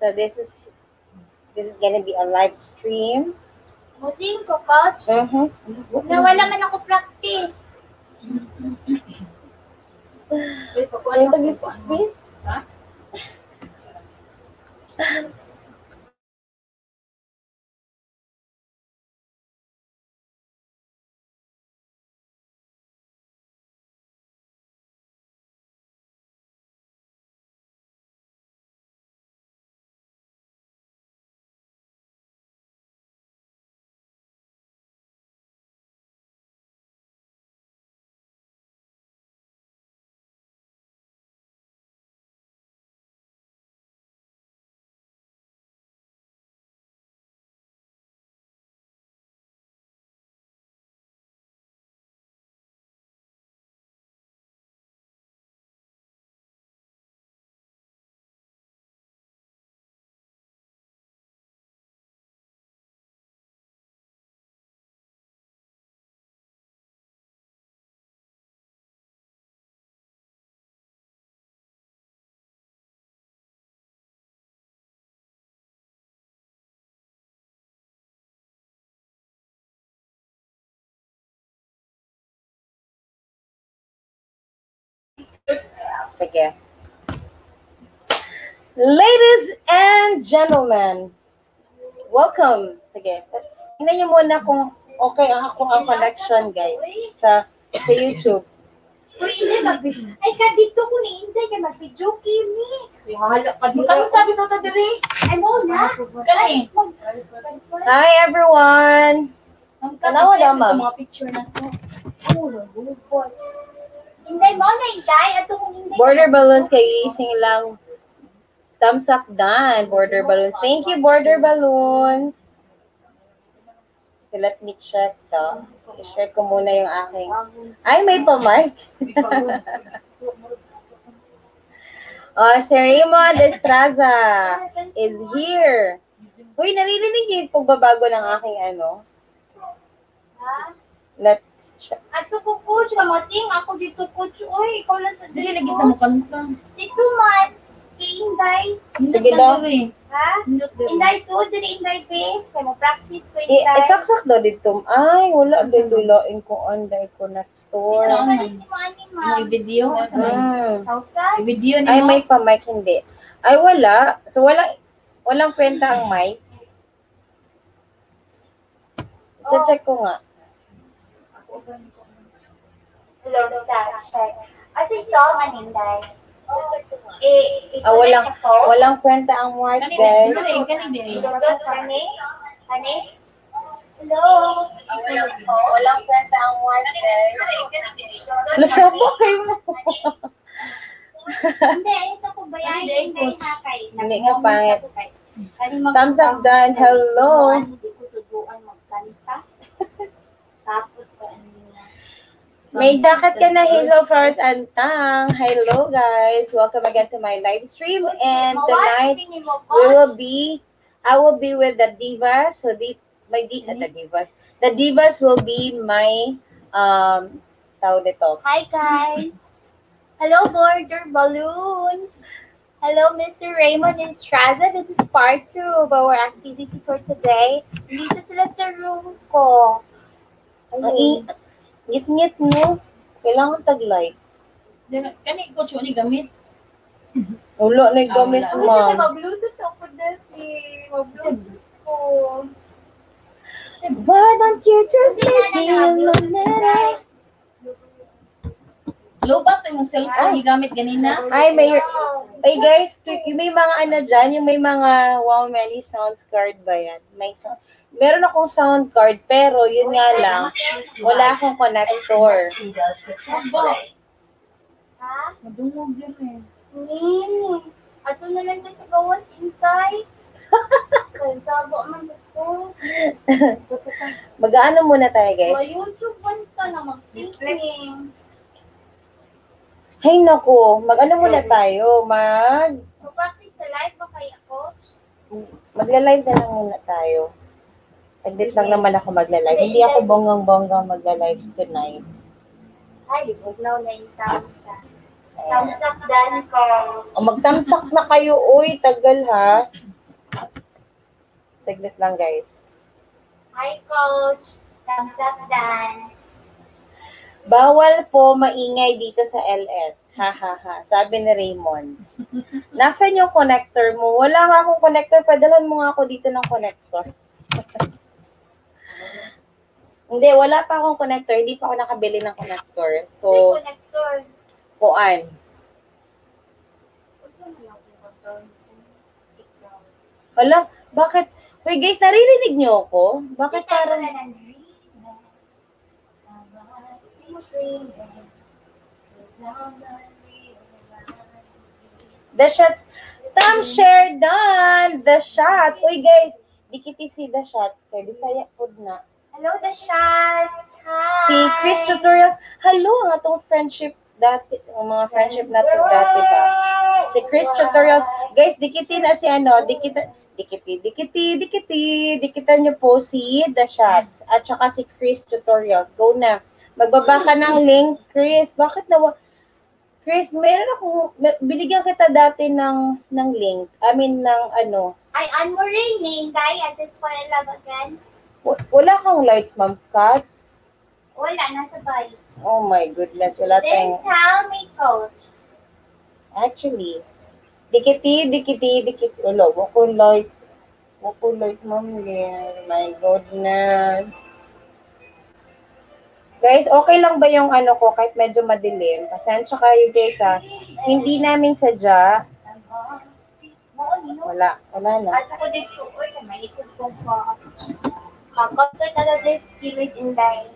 So this is this is gonna be a live stream. Musing ko, coach. Mm-hmm. Nawala man ako practice. Ano ba yung sabihin? Sige. Ladies and gentlemen, welcome. Sige. Tingnan niyo muna kung okay ang ako ang connection, guys, sa sa YouTube. Ay, ka dito ko ni Inday ka mag-video kimi. Hala, pag sabi to ta diri. Ay, mo na. Kani. Hi, everyone. Tanawa na, ma'am. Mga picture na to. Inday mo na, Inday. Ato kong Inday. Border balloons kay gising lang. Thumbs up done, border balloons. Thank you, border balloons. So, let me check to. I-share ko muna yung aking. Ay, may pa-mic. oh, si Raymond Estraza is here. Uy, naririnig yung pagbabago ng aking ano. Ha? Let's check. Ato ko, coach. Kamasing ako dito, coach. Uy, ikaw lang sa Dili lagi mo kanta. Dito man. Kay Inday. Sige daw. Ha? Hindot diri. Inday, so, diri Inday, be. Kaya mo practice ko, Inday. isaksak daw dito. Ay, wala. Ko under connector. Saan? Balik ni mo, ani, Mo ma'am. video Mm. Thousand? video ni Ay, may pa-mic, hindi. Ay, wala. So, walang, walang kwenta ang mic. Check ko nga. Hello, sir. Check. Asa song, man, Inday? Eh, Ah, walang, walang kwenta ang Kani guys. diri, kani diri. Dudot, Kani? Kani? Hello? Walang kwenta ang mic, guys. Lasabo kayo mo. Hindi, ito ko bayahin. Hindi, ha, kay. Hindi nga, pangit. Thumbs up done. Hello. Hindi ko tuduan magkanta. Tapos, ano na. May jacket ka na, Hazel Flowers Antang. Hello, guys. Welcome again to my live stream. And tonight, we will be I will be with the divas. So the my di the divas. The divas will be my um tawag nito. Hi guys! Hello Border Balloons! Hello Mr. Raymond Estraza. This is part 2 of our activity for today. Dito sila sa room ko. Ayun. Ngit-ngit mo. Kailangan tag-lights. Kani coach ni gamit. Ulo na yung gamit Ah, mo. Ano na mag-bluetooth ako dati. Mag-bluetooth ko. Why don't you just let na me na alone? Low ba to yung cellphone gigamit ganina? Ay, may... Ay, guys, yung may mga ano dyan, yung may mga wow, many sounds card ba yan? May sound... Meron akong sound card, pero yun nga lang, wala akong connector. Ha? Madungog yun eh. Hmm. Ato na lang sa gawas, Intay. Kaya tabo man sa ko. Mag-ano muna tayo, guys. Ma-YouTube man ka na mag-thinking. Hay nako, mag-ano muna tayo? Mag... Mag-practice sa live ba kaya, coach? Magla-live na lang muna tayo. Saglit lang naman ako magla-live. Hindi ako bonggang-bonggang magla-live tonight. Ay, libog na yung tawag ka. Thumbs up dan ko. O, magtamsak na kayo. Uy, tagal ha. Saglit lang, guys. Hi, Coach. Thumbs up dan. Bawal po maingay dito sa LS. Ha, ha, ha. Sabi ni Raymond. Nasaan yung connector mo? Wala nga akong connector. Padalan mo nga ako dito ng connector. Hindi, wala pa akong connector. Hindi pa ako nakabili ng connector. So, connector. kuan. Hala, bakit? Hoy guys, naririnig niyo ako? Bakit parang... The shots. Tam share done. The shots. Uy guys, dikiti si the shots. Kay Bisaya food na. Hello, the shots. Hi. Si Chris Tutorials. Hello, ang atong friendship dati. Ang mga friendship natin dati ba? Si Chris Tutorials. Guys, dikitin na si ano, dikita, dikiti, dikiti, dikiti, dikitan niyo po si The Shots at saka si Chris Tutorials. Go na. Magbaba ka ng link, Chris. Bakit nawa? Chris, meron ako, binigyan kita dati ng, ng link. I mean, ng ano. Ay, ano rin, name guy. At this point, lang again. Wala kang lights, Ma'am Kat. Wala, nasa bike. Oh my goodness, wala Then tayong... tell me, Coach. Actually, dikiti, dikiti, dikiti. Wala, wako lights. Wako lights, Ma'am Ger. My goodness. Guys, okay lang ba yung ano ko kahit medyo madilim? Pasensya kayo guys ha. Hindi namin sadya. Wala, wala na. At ako dito, uy, may ikot ko pa. Uh, concert na this spirit in life.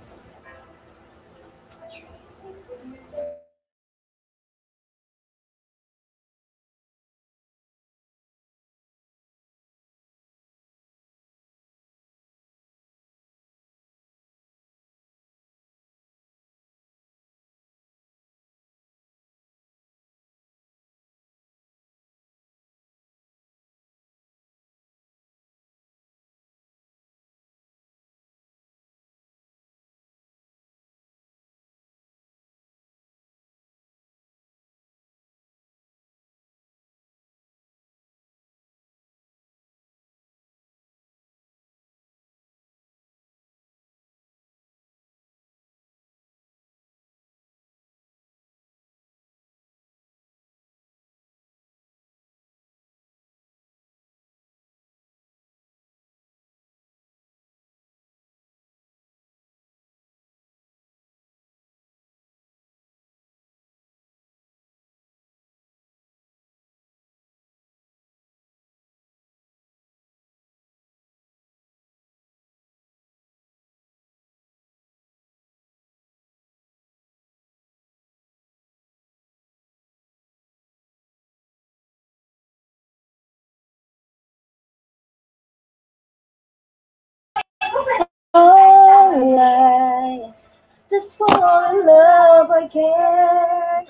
Just fall in love again.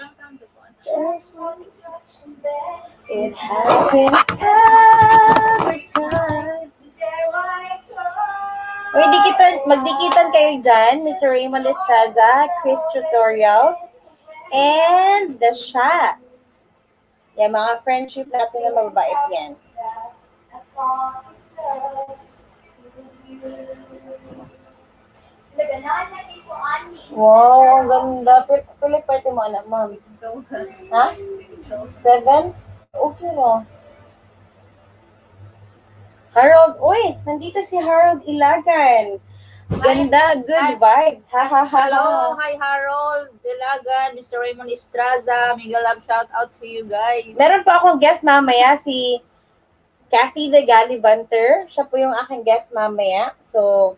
Just one It happens every time. Uy, dikitan, magdikitan kayo dyan. Mr. Raymond Estraza, Chris Tutorials, and The Shot. Yan, mga friendship natin na mababait yan. Wow, ang ganda. Pil- Pili pwede mo, anak, ma'am. Ha? Seven? Okay no. Harold, uy, nandito si Harold Ilagan. Ganda, good vibes. Ha, ha, ha. Hello, hi Harold, Delagan, Mr. Raymond Estraza, Miguel Love, shout out to you guys. Meron pa akong guest mamaya, si Kathy de Galibanter. Siya po yung aking guest mamaya. So,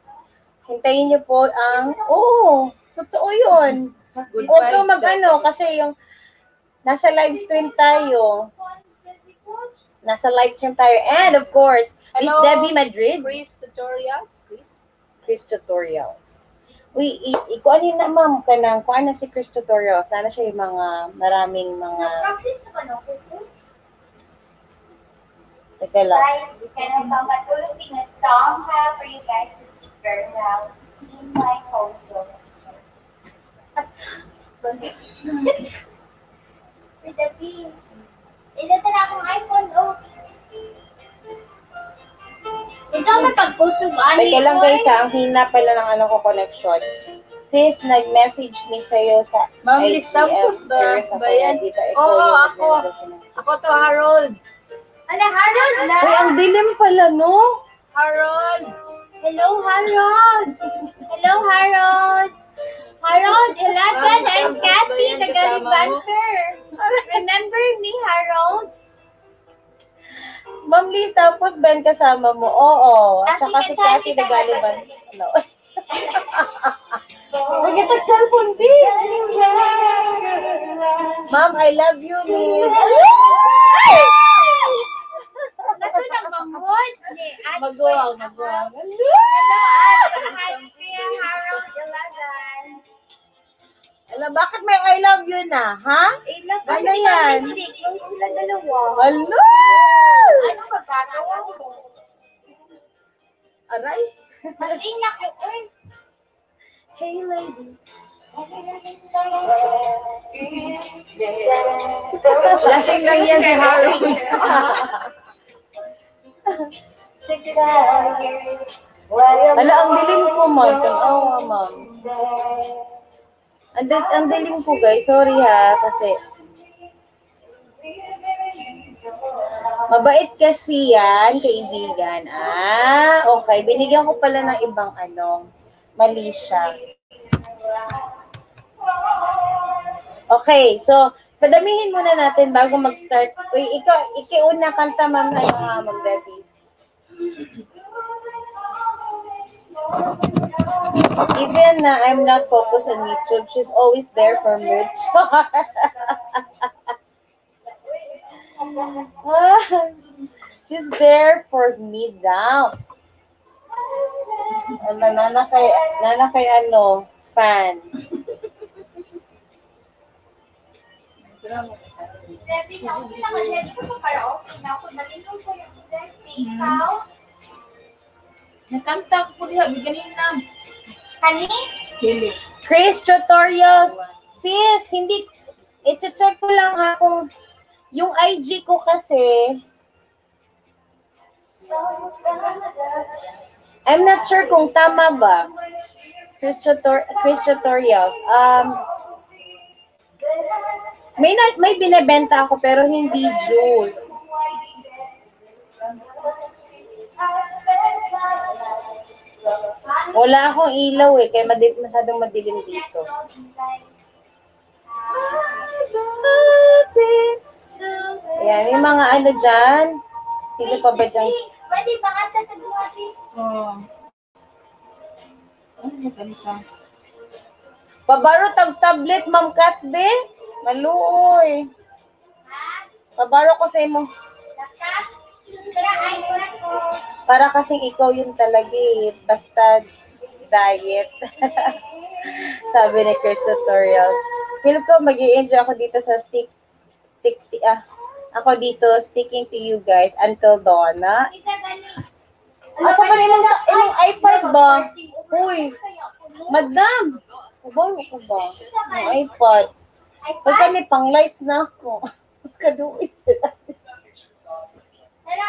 hintayin niyo po ang, oo, totoo yun. Good Huwag kang mag-ano, kasi yung nasa live stream tayo. Nasa live stream tayo. And of course, Miss. Debbie Madrid, Chris Tutorials, Chris. Chris Tutorials. Uy, i- i- kung ano yun na ma'am ka nang, kung ano si Chris Tutorials, na siya yung mga, maraming mga, teka lang. Guys, can I come back to sing a song ha, for you guys very loud in my console? With the B. Ito na akong iPhone, oh. Ito yung ani, Teka lang guys ha, ang hina pala ng ano ko connection. Sis, nag-message me sa'yo sa Ma'am Campos ba? Ba yan? Oo, yung ako. Ako to, Harold. Ala, Harold na. Uy, ang dilim pala, no? Harold. Hello, Harold. Hello, Harold. Harold, Ilagan, I'm Kathy, yan taga kasama mo? Levanter. Remember me, Harold? Ma'am Liz, tapos Ben kasama mo. Oo. At saka si Cathy, Nagaliban. No. Forget ang cellphone, B. Ma'am, I love you, Miss. Nato ng mamod ni Ate. Maguwang, maguwang. Hello, Ate. Kuya Harold, Ilagan. Alam, bakit may I love you na, ha? Ilan Ano yan? Close sila dalawa. Hello! Ano magagawa mo? Aray. Masing ako, uy. Hey, lady. Lasing lang yan si Harold. Hala, ang dilim ko, ma'am. Tanawa, ma'am. Ang, ang dilim ko, guys. Sorry, ha. Kasi, mabait kasi yan, kaibigan. Ah, okay. Binigyan ko pala ng ibang ano. Mali siya. Okay, so, padamihin muna natin bago mag-start. Uy, ikaw, ikiuna kanta, ma'am, ano nga, ma'am Debbie. Even na I'm not focused on YouTube, she's always there for. Ah, she's there for me down. Ano, nana kay, nana kay ano, fan. Debbie, ako pinaka-ready ko pa para okay na ako. Nalinom ko yung Debbie. Ikaw? Nakanta ko po diha, biganin na. Kani? Hili. Chris tutorials. Sis, hindi, ito-check ko lang ha kung yung IG ko kasi, I'm not sure kung tama ba. Chris, tutor, Chris tutorials. Um, may, na, may binebenta ako pero hindi juice. Wala akong ilaw eh, kaya madi- masyadong madilim dito. Ayan, yung mga ano dyan. Sino pa ba dyan? Pwede ba ka tataguati? Oo. Ano sa kanta? Pabaro tag tablet, Ma'am Katbe. Maluoy. Pabaro ko sa imo. Para kasing ikaw yun talaga eh. Basta diet. Sabi ni Chris Tutorials. Feel ko mag enjoy ako dito sa stick, stick, ah, ako dito, sticking to you guys until dawn, na. Isa gani. Asa ba nilang, ilang iPad ba? Uy, madam. Kabalo ko ba? Ang iPad. Pagka ni pang lights na ako. Kaduit. Tara.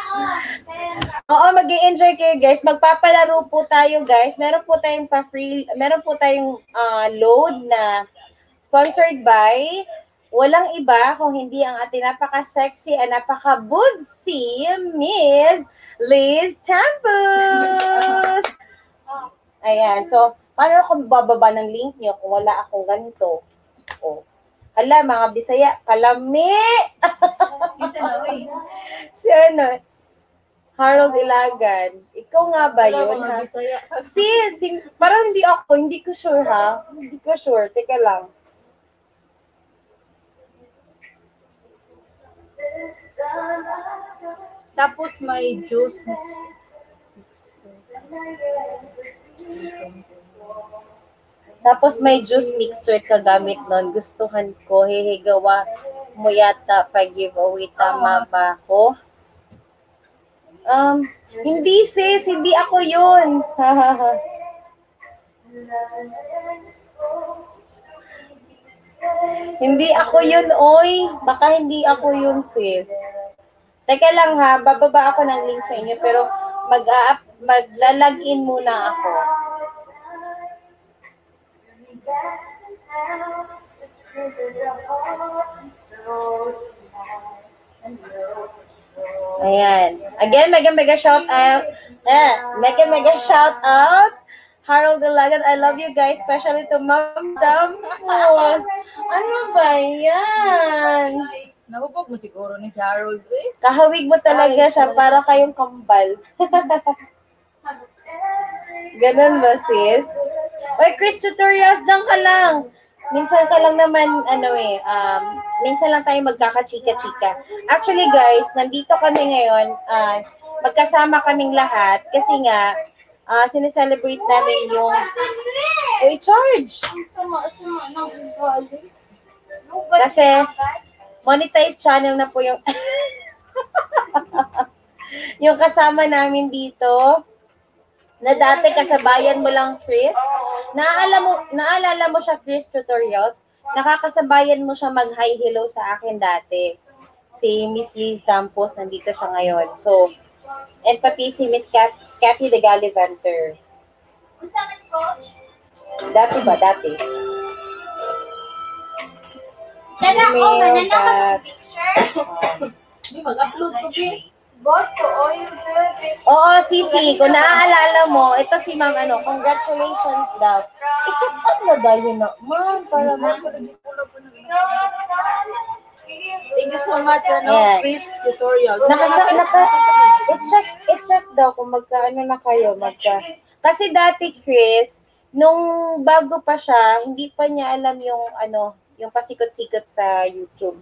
Oo, mag enjoy kayo guys. Magpapalaro po tayo guys. Meron po tayong pa-free, meron po tayong ah, load na sponsored by walang iba kung hindi ang ating napaka-sexy at napaka-boobsy Miss Liz Tampus. Ayan. So, paano ako bababa ng link niyo kung wala akong ganito? Oh. Hala, mga Bisaya, kalami! Si ano, Harold Ilagan. Ikaw nga ba yun, ha? Sis, parang hindi ako, hindi ko sure, ha? Hindi ko sure. Teka lang. Tapos may juice. Tapos may juice mixer ka gamit nun. Gustuhan ko. Hihigawa mo yata pag giveaway. Tama ba ako? Um, hindi sis, hindi ako yun. Hindi ako yun, oy. Baka hindi ako yun, sis. Teka lang ha, bababa ako ng link sa inyo, pero mag magla-login muna ako. Ayan. Again, mega mega shout out. Eh, mega mega shout out. Harold Dalagan, I love you guys, especially to Ma'am Dampos. Ano ba yan? Nahubog mo siguro ni si Harold eh. Kahawig mo talaga siya para kayong kambal. Ganun ba, sis? Oy, Chris Tutorials, dyan ka lang. Minsan ka lang naman, ano eh, um, minsan lang tayo magkakachika-chika. Actually, guys, nandito kami ngayon, uh, magkasama kaming lahat kasi nga, uh, sineselebrate namin yung Uy, charge! Kasi, monetized channel na po yung yung kasama namin dito na dati kasabayan mo lang, Chris. Naalala mo, naalala mo siya, Chris Tutorials? Nakakasabayan mo siya mag-hi hello sa akin dati. Si Miss Liz Campos, nandito siya ngayon. So, and pati si Miss Kat, Kathy de Gallivanter. Dati ba? Dati. Dala ko, that- picture. Di mag-upload ko, Bi. Bot ko, o yung. Oo, Sisi, kung naaalala mo, ito si ma'am, ano, congratulations daw. Isip up na daw yun na, ma'am, para ma... Thank you so much, ano, Ayan. Chris Tutorial. Nakasa, naka, i-check, i-check daw kung magkaano na kayo, magka. Kasi dati, Chris, nung bago pa siya, hindi pa niya alam yung, ano, yung pasikot-sikot sa YouTube.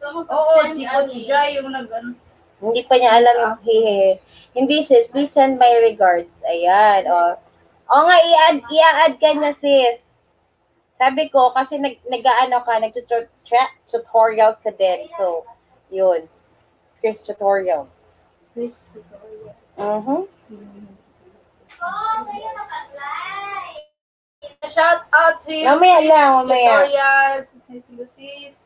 Oo, si Coach Jai yung nag, ano, Hindi pa niya alam yung hehe. Hindi sis, please send my regards. Ayan, o. O nga, i-add, i-add ka niya sis. Sabi ko, kasi nag, nag-ano ka, nag-tutorials ka din. So, yun. Chris Tutorials. Chris Tutorial. Mhm. Oh, kayo naka-apply. Shout out to you, Mamaya lang, mamaya. Tutorials. Miss Lucis.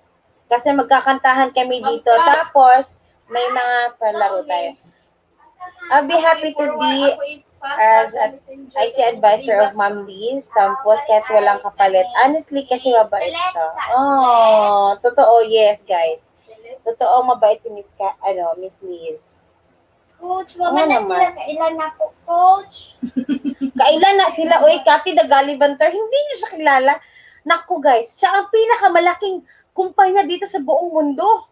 Kasi magkakantahan kami dito. Tapos, may mga palaro tayo. I'll be happy to be as an IT advisor of Ma'am Liz. Tapos, kahit walang kapalit. Honestly, kasi mabait siya. Oh, totoo, yes, guys. Totoo, mabait si Miss, Ka, ano, Miss Liz. Coach, wag na naman. sila kailan ako, coach. Kailan na sila, uy, Cathy the Gallivanter, hindi niyo siya kilala. Naku guys, siya ang pinakamalaking kumpanya dito sa buong mundo.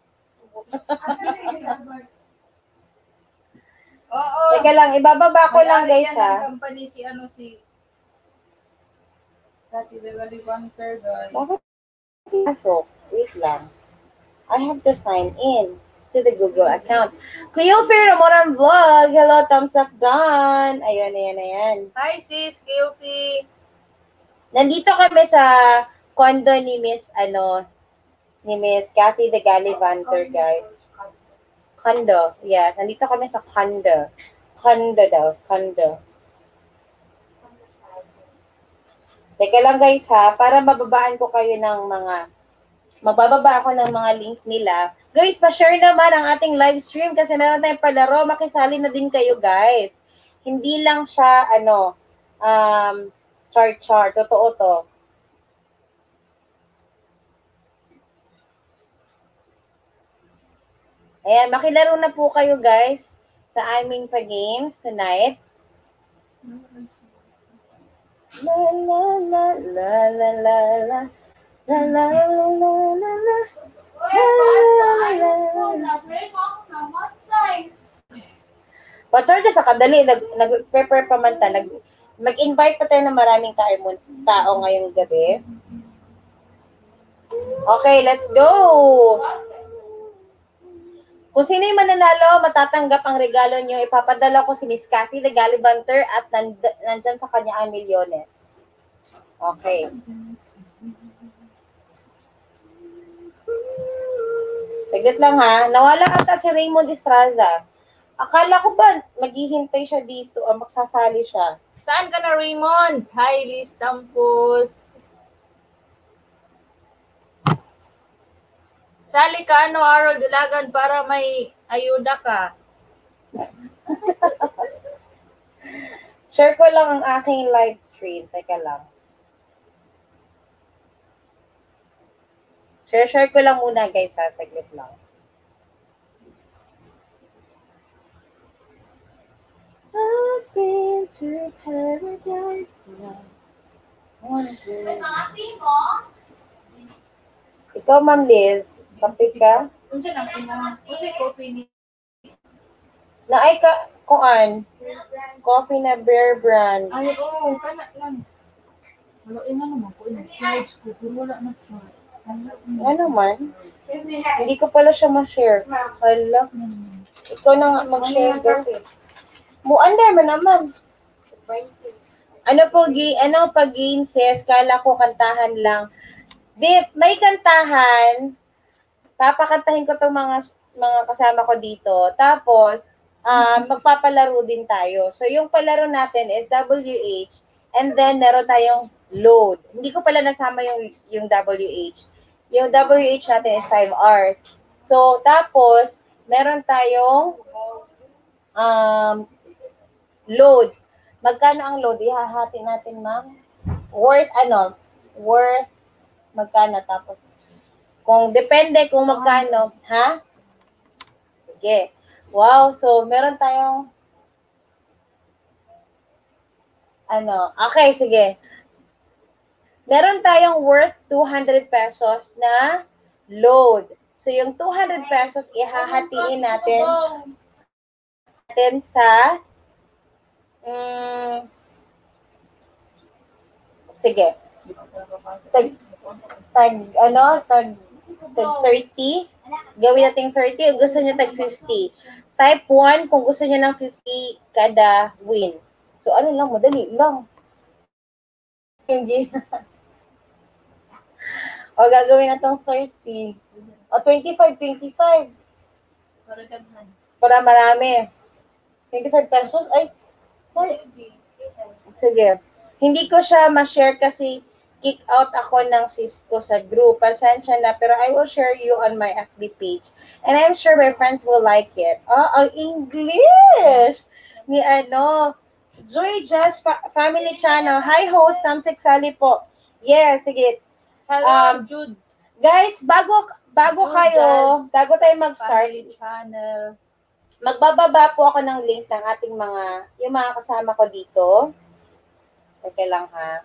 Oo. Teka lang, ibababa ko lang guys yan ha. company si ano si Dati the Valivanter guys. Bakit pasok? Wait lang. I have to sign in to the Google account. Kuya Fair Ramonan Vlog. Hello, thumbs up done. Ayun, ayan, ayan. Hi sis, KOP. Nandito kami sa condo ni Miss, ano, ni Miss Kathy the Gallivanter, guys. Condo. Yes, nandito kami sa condo. Condo daw, condo. Teka lang guys ha, para mababaan ko kayo ng mga, mabababa ako ng mga link nila. Guys, pa-share naman ang ating live stream kasi meron tayong palaro. Makisali na din kayo guys. Hindi lang siya, ano, um, char-char. Totoo to. Ayan, makilaro na po kayo guys sa aming pa-games tonight. La la la la la la la la la la la la la namatay. Pachar sa kadali, nag, nag-prepare pa man ta, nag, mag-invite pa tayo ng maraming tao, tao ngayong gabi. Okay, let's go! Kung sino yung mananalo, matatanggap ang regalo niyo. Ipapadala ko si Miss Kathy the Gallivanter at nand, nandyan sa kanya ang milyones. Okay. Saglit lang ha. Nawala ata si Raymond Estraza. Akala ko ba maghihintay siya dito o magsasali siya? Saan ka na Raymond? Hi Liz Tampos. Sali ka ano, Harold Dulagan para may ayuda ka. Share ko lang ang aking live stream. Teka lang. Share, share ko lang muna guys ha. Saglit lang. I've been to paradise now. Ikaw, Ma'am Liz, kape ka? Unsa nang ina? Unsa coffee ni Na ay ka, kuan, coffee na Bear Brand. Ay, oo, kana lang. Wala ina naman ko ina. Ko, pero wala na na. Ano man? Hindi ko pala siya ma-share. Hala, ikaw na nga mag-share kasi. Muanda mo naman. Ano po, gi, ano pag game sis, kala ko kantahan lang. Di, may kantahan, papakantahin ko tong mga mga kasama ko dito. Tapos, ah, magpapalaro din tayo. So, yung palaro natin is WH, and then meron tayong load. Hindi ko pala nasama yung, yung WH. Yung WH natin is 5 hours. So, tapos, meron tayong um, load. Magkano ang load? Ihahati natin, ma'am. Worth, ano? Worth, magkano? Tapos, kung depende kung magkano, ha? Sige. Wow, so meron tayong ano, okay, sige. Meron tayong worth 200 pesos na load. So, yung 200 pesos, ihahatiin natin natin sa mm, sige. Tag, tag, ano, tag, tag 30. Gawin natin 30. Gusto niya tag 50. Type 1, kung gusto niya ng 50 kada win. So, ano lang, madali lang. Hindi. o, gagawin na tong 30. O, 25, 25. Para daghan. Para marami. 25 pesos? Ay, sorry. Sige. Hindi ko siya ma-share kasi kick out ako ng Cisco sa group. Pasensya na, pero I will share you on my FB page. And I'm sure my friends will like it. Ah, ang English! Ni ano, Joy Jazz Fa- Family Channel. Hi, host. Tamsik Sally po. Yes, sige. Hello, Um, Jude. Guys, bago bago Joy kayo, Jazz bago tayo mag-start, Family channel. magbababa po ako ng link ng ating mga, yung mga kasama ko dito. Okay lang ha.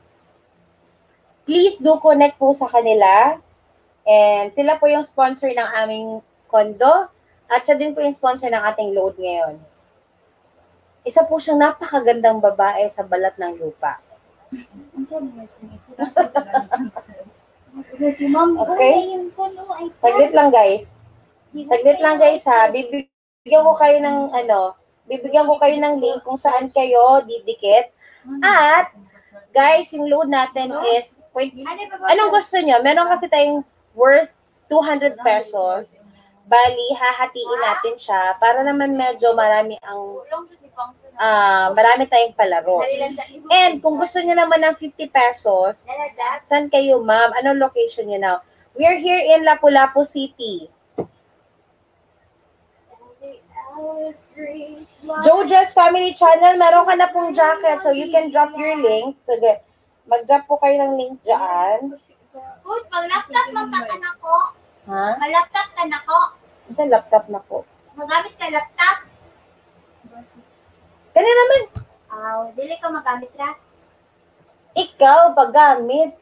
Please do connect po sa kanila. And sila po yung sponsor ng aming kondo. At siya din po yung sponsor ng ating load ngayon. Isa po siyang napakagandang babae sa balat ng lupa. Okay? Saglit lang guys. Saglit lang guys ha. Bibigyan ko kayo ng ano, bibigyan ko kayo ng link kung saan kayo didikit. At guys, yung load natin is wait, anong gusto nyo? Meron kasi tayong worth 200 pesos. Bali, hahatiin natin siya para naman medyo marami ang ah marami tayong palaro. And kung gusto niyo naman ng 50 pesos, saan kayo ma'am? Anong location niyo now? We're here in Lapu-Lapu City. Joja's Family Channel, meron ka na pong jacket. So you can drop your link. Sige, mag-drop po kayo ng link dyan. Good, mag-laptop magtakan ako. Ha? Mag-laptop ka na ko. Sa laptop na po. Magamit ka laptop. Kanya naman, Aw, dili ka magamit ra. ikaw, paggamit,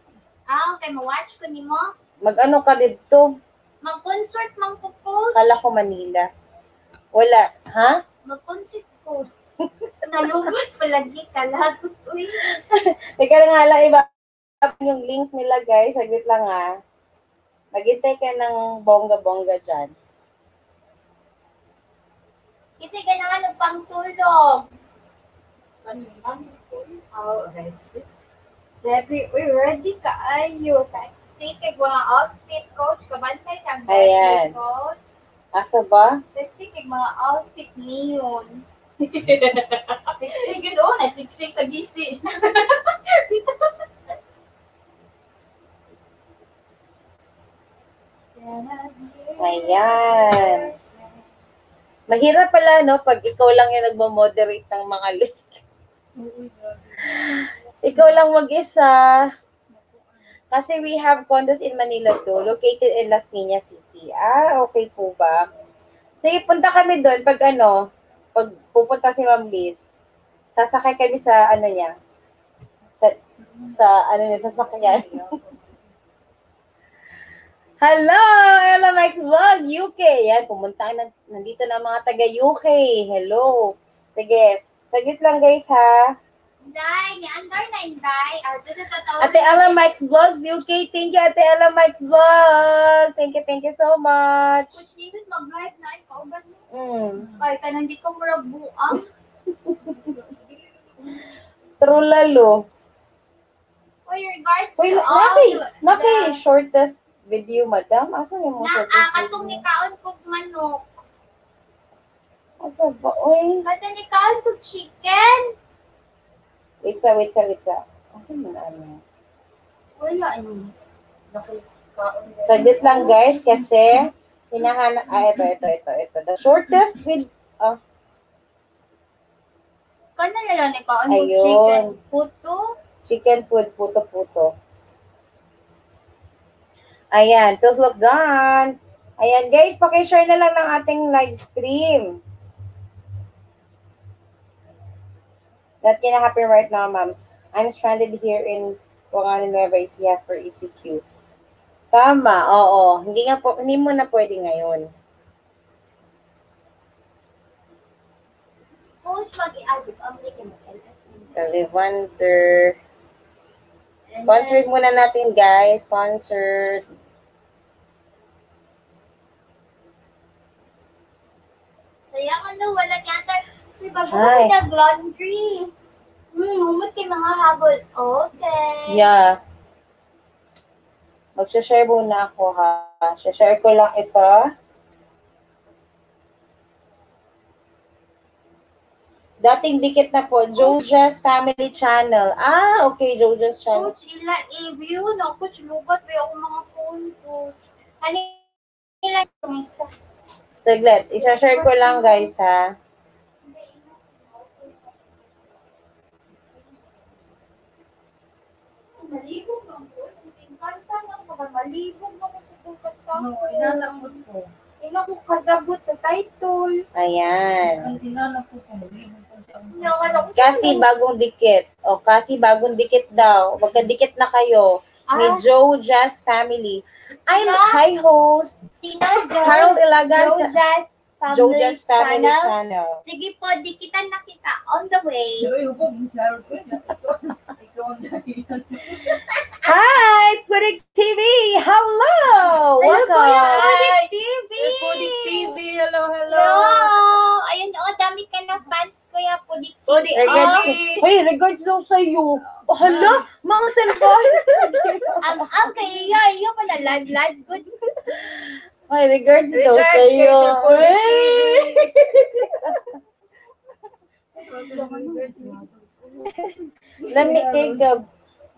Aw, kay mo-watch ko nimo. mag-ano ka dito, Mag-consort man ko coach. kala ko Manila. Wala, ha? Mag-consort ko. Nalugot palagi ka lagot. Uy. Teka lang nga lang, iba yung link nila guys. Saglit lang ha. Maghintay ka ng bongga-bongga dyan. Kasi ganahan ng pangtulog. Oh, okay. Debbie, uy, ready ka ayo. Take kay mga outfit, coach. Kabantay kang Ayan. coach. Asa ba? Take kay mga outfit niyon. Siksik yun oh, nasiksik sa gisi. Ayan. Mahirap pala, no, pag ikaw lang yung nagmamoderate ng mga link. Ikaw lang mag-isa. Kasi we have condos in Manila too, located in Las Piñas City. Ah, okay po ba? Sige, punta kami doon pag ano, pag pupunta si Ma'am Liz. Sasakay kami sa ano niya. Sa, sa ano niya, sasakyan. Hello, LMX Vlog UK. Yan, pumunta na, nandito na mga taga UK. Hello. Sige, saglit lang guys ha. Day, ni Andar na Inday. Ate Ella Mike's Vlogs UK. Thank you, Ate Ella Mike's Vlog. Thank you, thank you so much. Coach David, mag-live na. Ikaw ba? Mm. Ay, ka nang di ka marabuang. True lalo. Uy, regards Uy, to all naki, the- shortest video, madam. Asa yung mo na shortest katong video? ni kaon kog manok. Asa ba? Uy. Katong ni kaon kog chicken. Wait sa, wait sa, wait sa. Asa mo na ano? Wala. Nakikaon. Saglit lang guys kasi hinahanap, ah, ito, ito, ito, ito. The shortest with, ah, Kana na lang kog Ayun. chicken. Puto. chicken food, puto-puto. Ayan, look done. Ayan guys, pakishare na lang ng ating live stream. That can happen right now, ma'am. I'm stranded here in Wanganan Nueva Ecija for ECQ. Tama, oo. Hindi nga po, hindi mo na pwede ngayon. Coach, mag-i-add ang Wonder. Sponsored muna natin, guys. Sponsored. Kaya ano, wala ni Bago Ay. ko nag-laundry. Hmm, humot kay mga habol. Okay. Yeah. Magsha-share muna ako, ha. Share ko lang ito. Dating dikit na po, Joja's Family Channel. Ah, okay, Joja's Channel. Coach, ila i-view na. Coach, lubat ba ako mga phone, coach? Ano nila yung isa? Saglit, isa-share ko lang, guys, ha. Malibog ang coach. Tingkanta lang baka malibog ako sa tukat ka. Ano, inalambot ko. Ina ko kasabot sa title. Ayan. Inalambot ko libo ko ko. Kathy, bagong dikit. O, Kathy, bagong dikit daw. Magkadikit na kayo. Ni Ah, Joja's Family. I'm Sino? hi host, Sino? Harold Ilagan sa Jojas Family, Joja's Family Channel. Channel. Sige po, dikitan na kita. On the way. Hi, Pudik TV! Hello! Welcome! Pudik TV! Pudik TV, hello, hello. Hello! Ayun, oh, dami ka na fans, Kuya Pudik TV. Pudik Ay! Uy, regards daw sa iyo. Hala, mga cellphones. Ang ang kay iya, iya pala live live good. Ay, regards daw Regards sa kay iyo. Lami kay ka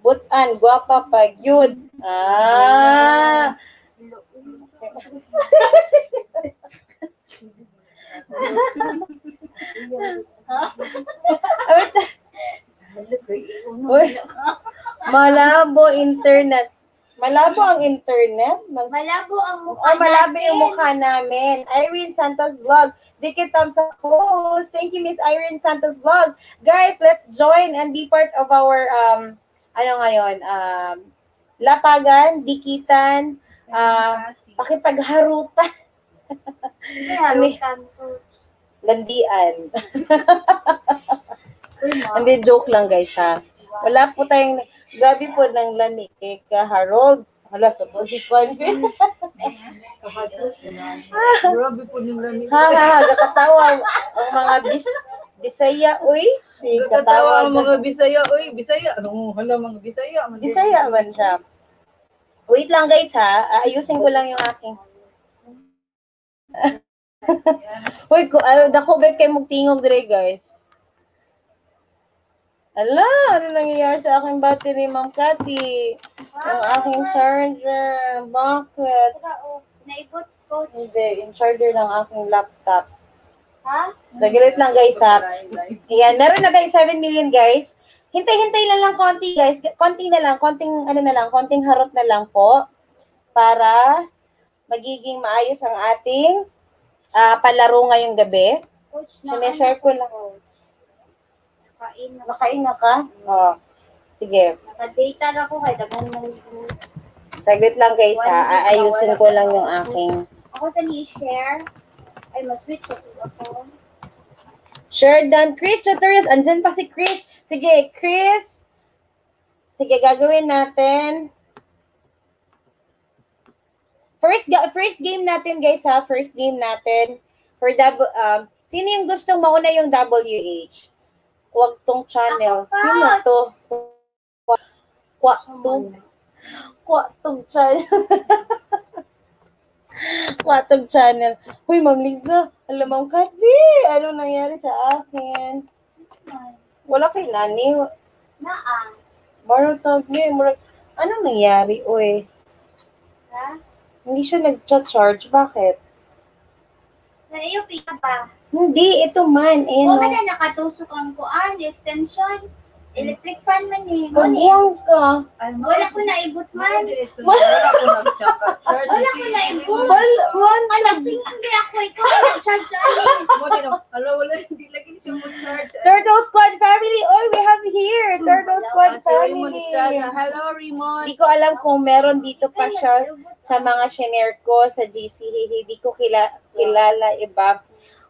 butan, gwapa pag yun. Ah. Malabo internet. Malabo ang internet. Mag Malabo ang mukha Oh, malabo natin. yung mukha namin. Irene Santos Vlog. Dikit thumbs up host. Thank you, Miss Irene Santos Vlog. Guys, let's join and be part of our, um, ano ngayon, um, lapagan, dikitan, ah, pakipagharutan, harutan ko. landian. Hindi, joke lang guys ha. Wala po tayong, grabe po ng lami kay ka Harold. Hala, sa po si Kwan. Grabe po nila ni ha, ha, ha, nakatawa ang mga bis, Bisaya, uy. Si Katawa ang mga Bisaya, oy, Bisaya. Ano, hala mga Bisaya. man. Bisaya man siya. Wait lang guys ha. Ayusin ko lang yung aking. Uy, ko, dako ba kayo magtingog dire guys? Ala, ano nangyayari sa aking battery, Ma'am Cathy? Ang aking charger. Bakit? Oh. Naibot, coach. Hindi, in charger ng aking laptop. Ha? Saglit lang guys ha. Ayan, meron na tayong 7 million guys. Hintay-hintay na lang konti guys. Konti na lang, konting ano na lang, konting harot na lang po para magiging maayos ang ating ah, palaro ngayong gabi. Sineshare ko lang. Nakain na. Nakain na ka? Oo. Sige. Naka-data na ko kay daghan mo. Saglit lang guys ha. Aayusin ko lang yung aking Ako sa ni-share. Ay, ma-switch ako. Sure done. Chris Tutorials. Andyan pa si Chris. Sige, Chris. Sige, gagawin natin. First ga- first game natin, guys, ha? First game natin. For double, um, sino yung gustong mauna yung WH? Huwag tong channel. Ako, Sino to? Kwa tong, kwa tong channel. kwa tong channel. Huy, Ma'am Lisa, alam mo, Katby, ano nangyari sa akin? Wala kay nani. Naa. Maro tawag niya. Maro, anong nangyari, oy? Ha? Hindi siya nag-charge. Bakit? Na iyo pika ba? Hindi, ito man. Ayan, O oh. na nakatusok ang kuan, extension. Electric fan man eh. Mo ni. Pagbuwang ka. Wala ko naibot man. Wala ko nag-charge. Wala ko naibot. Wal, wan. Alam, singin kaya ako ikaw ay nag-charge sa akin. Wala, wala, hindi lagi siya mag-charge. Turtle Squad family. Oy, we have here. Turtle Squad Raymond family. Hello, Raymond. Hindi ko alam kung meron dito pa siya sa mga shinare ko sa GC. Hindi ko kila, kilala iba.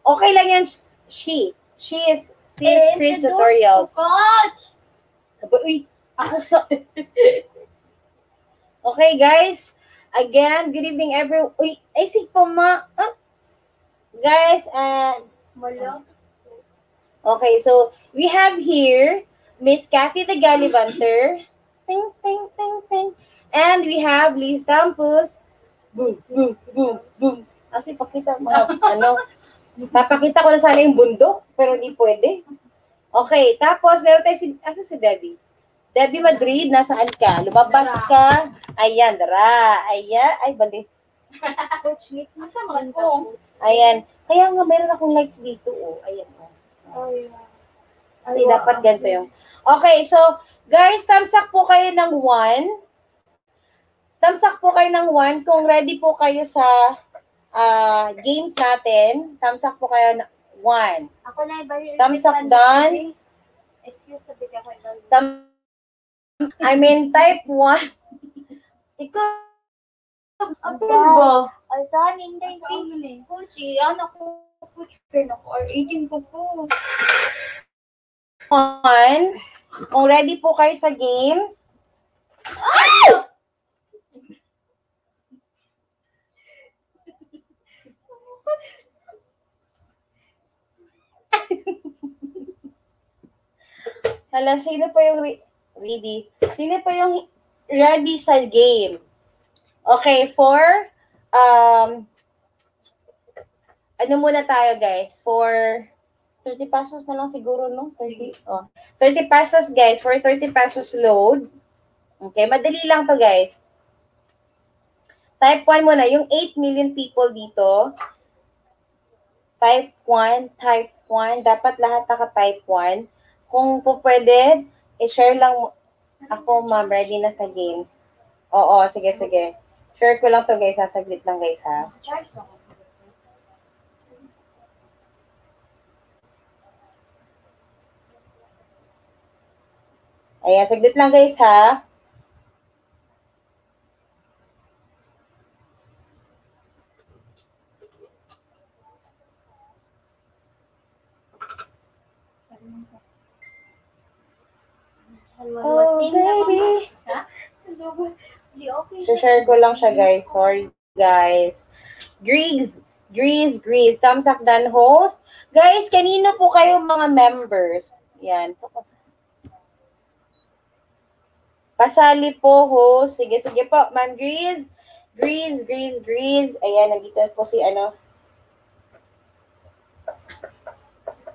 Okay lang yan, she. She is, she is Chris Tutorials. Coach! Sabi, uy, ako sa... okay, guys. Again, good evening, everyone. Uy, ay, si Pama. Ah. Guys, and... Malo. Okay, so we have here Miss Kathy the Gallivanter. Ting, ting, ting, ting. And we have Liz Dampus. Boom, boom, boom, boom. Kasi pakita mga, ano, papakita ko na sana yung bundok, pero hindi pwede. Okay, tapos meron tayo si, asa si Debbie? Debbie Madrid, nasaan ka? Lumabas ka. Ayan, dara. Ayan, ay, bali. Asa man ko? Ayan. Kaya nga, meron akong lights dito, oh. Ayan, oh. Oh, yeah. Kasi dapat ganito yung... Okay, so, guys, tamsak po kayo ng 1. Tamsak po kayo ng 1 kung ready po kayo sa ah, games natin. Tamsak po kayo ng 1. Ako na ibalik. Thumbs up done. Excuse sabi ka ko ibalik. Tam I mean, type 1. Ikaw, ano ba? Ay, saan hindi? Coach, yan ako. Coach, pero ako. Or 18 ko po. 1. Kung ready po kayo sa games. Hala, sino po yung re- ready? Sino po yung ready sa game? Okay, for um ano muna tayo guys? For 30 pesos na lang siguro, no? 30, oh. 30 pesos, guys. For 30 pesos load. Okay, madali lang to, guys. Type 1 muna. Yung 8 million people dito, type 1, type 1. Dapat lahat naka-type 1. Kung po pwede, i-share lang ako, ma'am. Ready na sa games. Oo, sige, sige. Share ko lang to, guys. Sasaglit lang, guys, ha? Ayan, saglit lang, guys, ha? Oh, baby. Okay. share ko lang siya, guys. Sorry, guys. Grease, Grease, Grease. Thumbs up done, host. Guys, kanino po kayo mga members? Yan. So, Pasali po, host. Sige, sige po. Ma'am Grease. Grease, Grease, Grease. Ayan, nandito po si ano.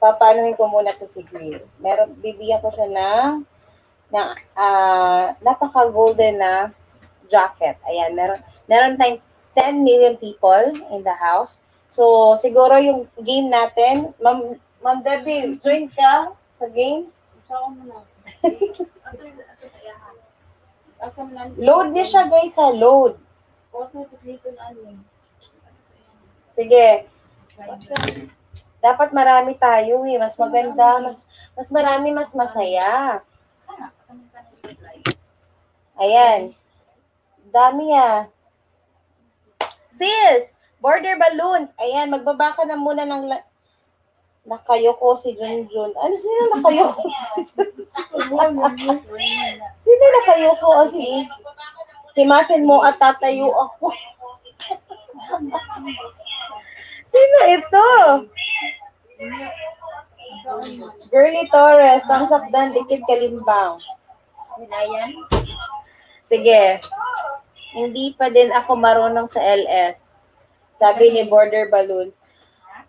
Papanuhin ko muna to si Grease. Meron, bibigyan ko siya ng na ah napaka-golden na jacket. Ayan, meron meron tayong 10 million people in the house. So, siguro yung game natin, Ma'am, Ma'am Debbie, join ka sa game? Load niya siya, guys, ha? Load. Sige. Dapat marami tayo, eh. Mas maganda, mas mas marami, mas masaya. Ah, anong kanil live? Ayan. Dami, ah. Sis! Border balloons. Ayan, magbaba ka na muna ng... La- Nakayoko si Junjun. Ano sino nakayoko si Junjun? Sino nakayoko o si... Himasin mo at tatayo ako. Sino ito? Girly Torres, thumbs up dan, dikit kalimbang. Wilayan? Sige. Hindi pa din ako marunong sa LS. Sabi ni Border Balloons.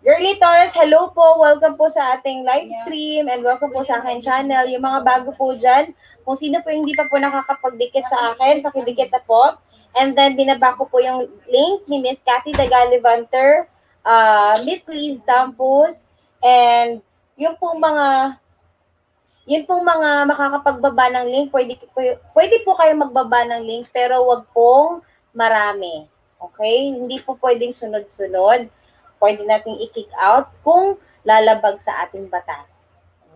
Girly Torres, hello po. Welcome po sa ating live stream and welcome po sa aking channel. Yung mga bago po dyan, kung sino po hindi pa po nakakapagdikit sa akin, pakidikit na po. And then, binaba ko po yung link ni Miss Cathy Dagalivanter, uh, Miss Liz Dampus, and yung pong mga yun pong mga makakapagbaba ng link, pwede, pwede po kayo magbaba ng link, pero wag pong marami. Okay? Hindi po pwedeng sunod-sunod. Pwede nating i-kick out kung lalabag sa ating batas.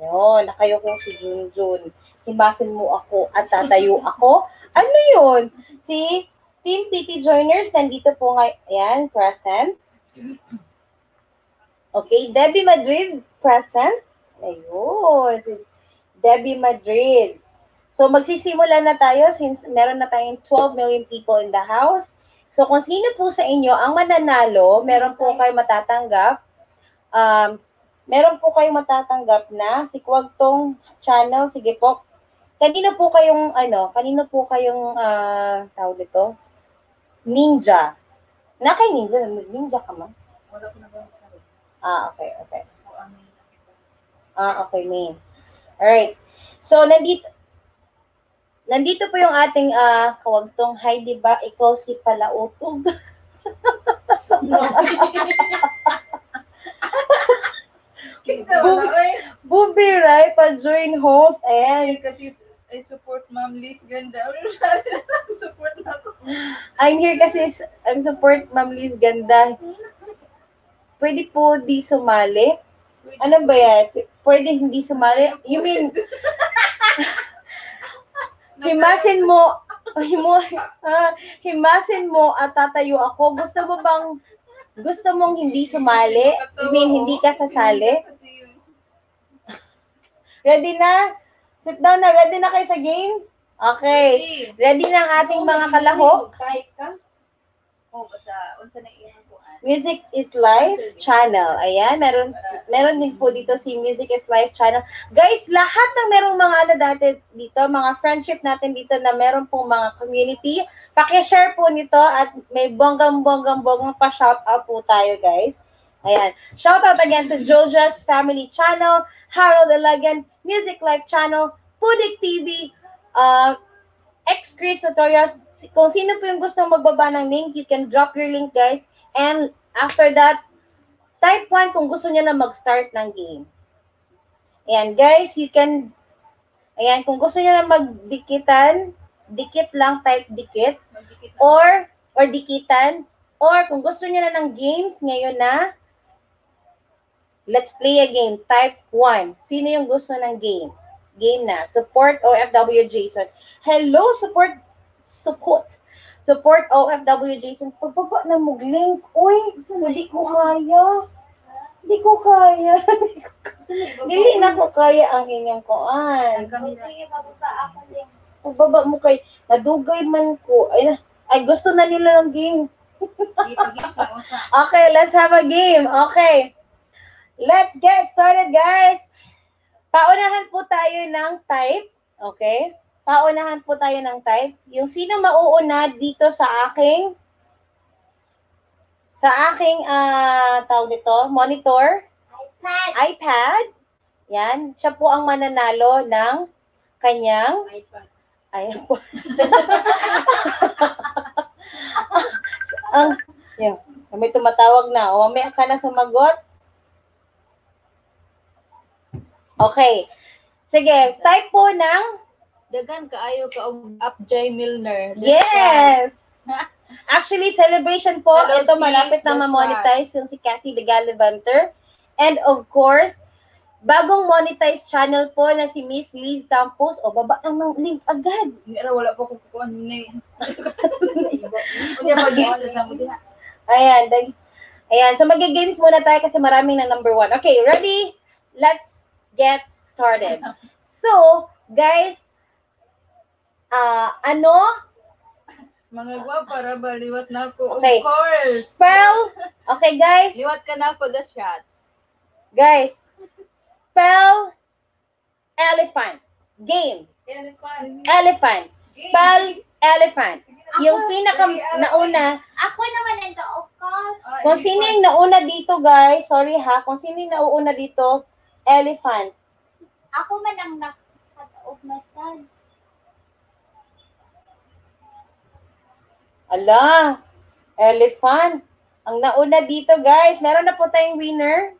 Ayun, nakayo kong si Junjun. Himasin mo ako at tatayo ako. Ano yun? Si Team PT Joiners, nandito po ngayon. Ayan, present. Okay, Debbie Madrid, present. Ayun, si Debbie Madrid. So magsisimula na tayo since meron na tayong 12 million people in the house. So kung sino po sa inyo ang mananalo, meron po kayo matatanggap. Um, meron po kayong matatanggap na si Kwagtong channel. Sige po. Kanino po kayong ano, kanino po kayong uh, tawag dito? Ninja. Na kay ninja, ninja ka man. Wala ko na? Ah, okay, okay. Ah, okay, May. Alright. So, nandito, nandito po yung ating ah kawagtong, hi, di ba? Ikaw si Palautog. Bubi, right? Pa-join host. Ayan. Kasi I support Ma'am Liz ganda. support na ako. I'm here kasi ang support Ma'am Liz Ganda. Pwede po di sumali? Ano ba yan? Pwede hindi sumali? You mean, himasin mo, himo, ah, himasin mo at tatayo ako. Gusto mo bang, gusto mong hindi sumali? You mean, hindi ka sasali? Ready na? Sit down na. Ready na kayo sa game? Okay. Ready na ang ating mga kalahok? Type ka? Oh, basta unsa na kuan. Music is Life channel. Ayan, meron meron din po dito si Music is Life channel. Guys, lahat ng merong mga ano dati dito, mga friendship natin dito na meron pong mga community, paki-share po nito at may bonggang-bonggang-bonggang pa shout out po tayo, guys. Ayan. Shout out again to Joja's Family Channel, Harold Elagan, Music Life Channel, Pudik TV, uh, X Chris Tutorials. Kung sino po yung gusto magbaba ng link, you can drop your link, guys. And after that, type 1 kung gusto niya na mag-start ng game. Ayan, guys, you can, ayan, kung gusto niya na magdikitan, dikit lang, type dikit, Magdikit or, or dikitan, or kung gusto niya na ng games ngayon na, let's play a game, type 1. Sino yung gusto ng game? Game na. Support OFW Jason. Hello, support, support, support OFW Jason. Pagbaba na mo link. Uy, hindi ko kaya. Hindi ko kaya. Dili na ko kaya ang inyong koan. Sige. Pagbaba mo kay, nadugay man ko. Ay, ay gusto na nila ng game. Okay, let's have a game. Okay. Let's get started, guys. Paunahan po tayo ng type. Okay? Paunahan po tayo ng type. Yung sino mauuna dito sa aking sa aking ah tawag dito, monitor, iPad. iPad. Yan, siya po ang mananalo ng kanyang iPad. Ayan po. Ang, yun, may tumatawag na. O, mamaya ka na sumagot. Okay. Sige, type po ng Dagan kaayo ka og Upjoy Milner. Yes! Actually, celebration po. Hello, Ito, malapit na ma-monetize yung si Cathy the Gallivanter. And of course, bagong monetize channel po na si Miss Liz Campos. O, baba lang ng link agad. Mira wala pa ko kukuan ni. Unya mag-games sa mo diha. Ayan. Dag- Ayan. So, mag-games muna tayo kasi maraming na number one. Okay, ready? Let's get started. So, guys, ah ano? Mga gwapa ra ba liwat na ako. Okay. Of course. Spell. Okay, guys. Liwat ka na ako the shots. Guys, spell elephant. Game. Elephant. Spell elephant. Yung pinaka nauna, Ako naman ang daokan. kung sino yung nauna dito, guys, sorry ha, kung sino yung nauna dito, elephant. Ako man ang nakataog na san. Ala, elephant. Ang nauna dito, guys. Meron na po tayong winner.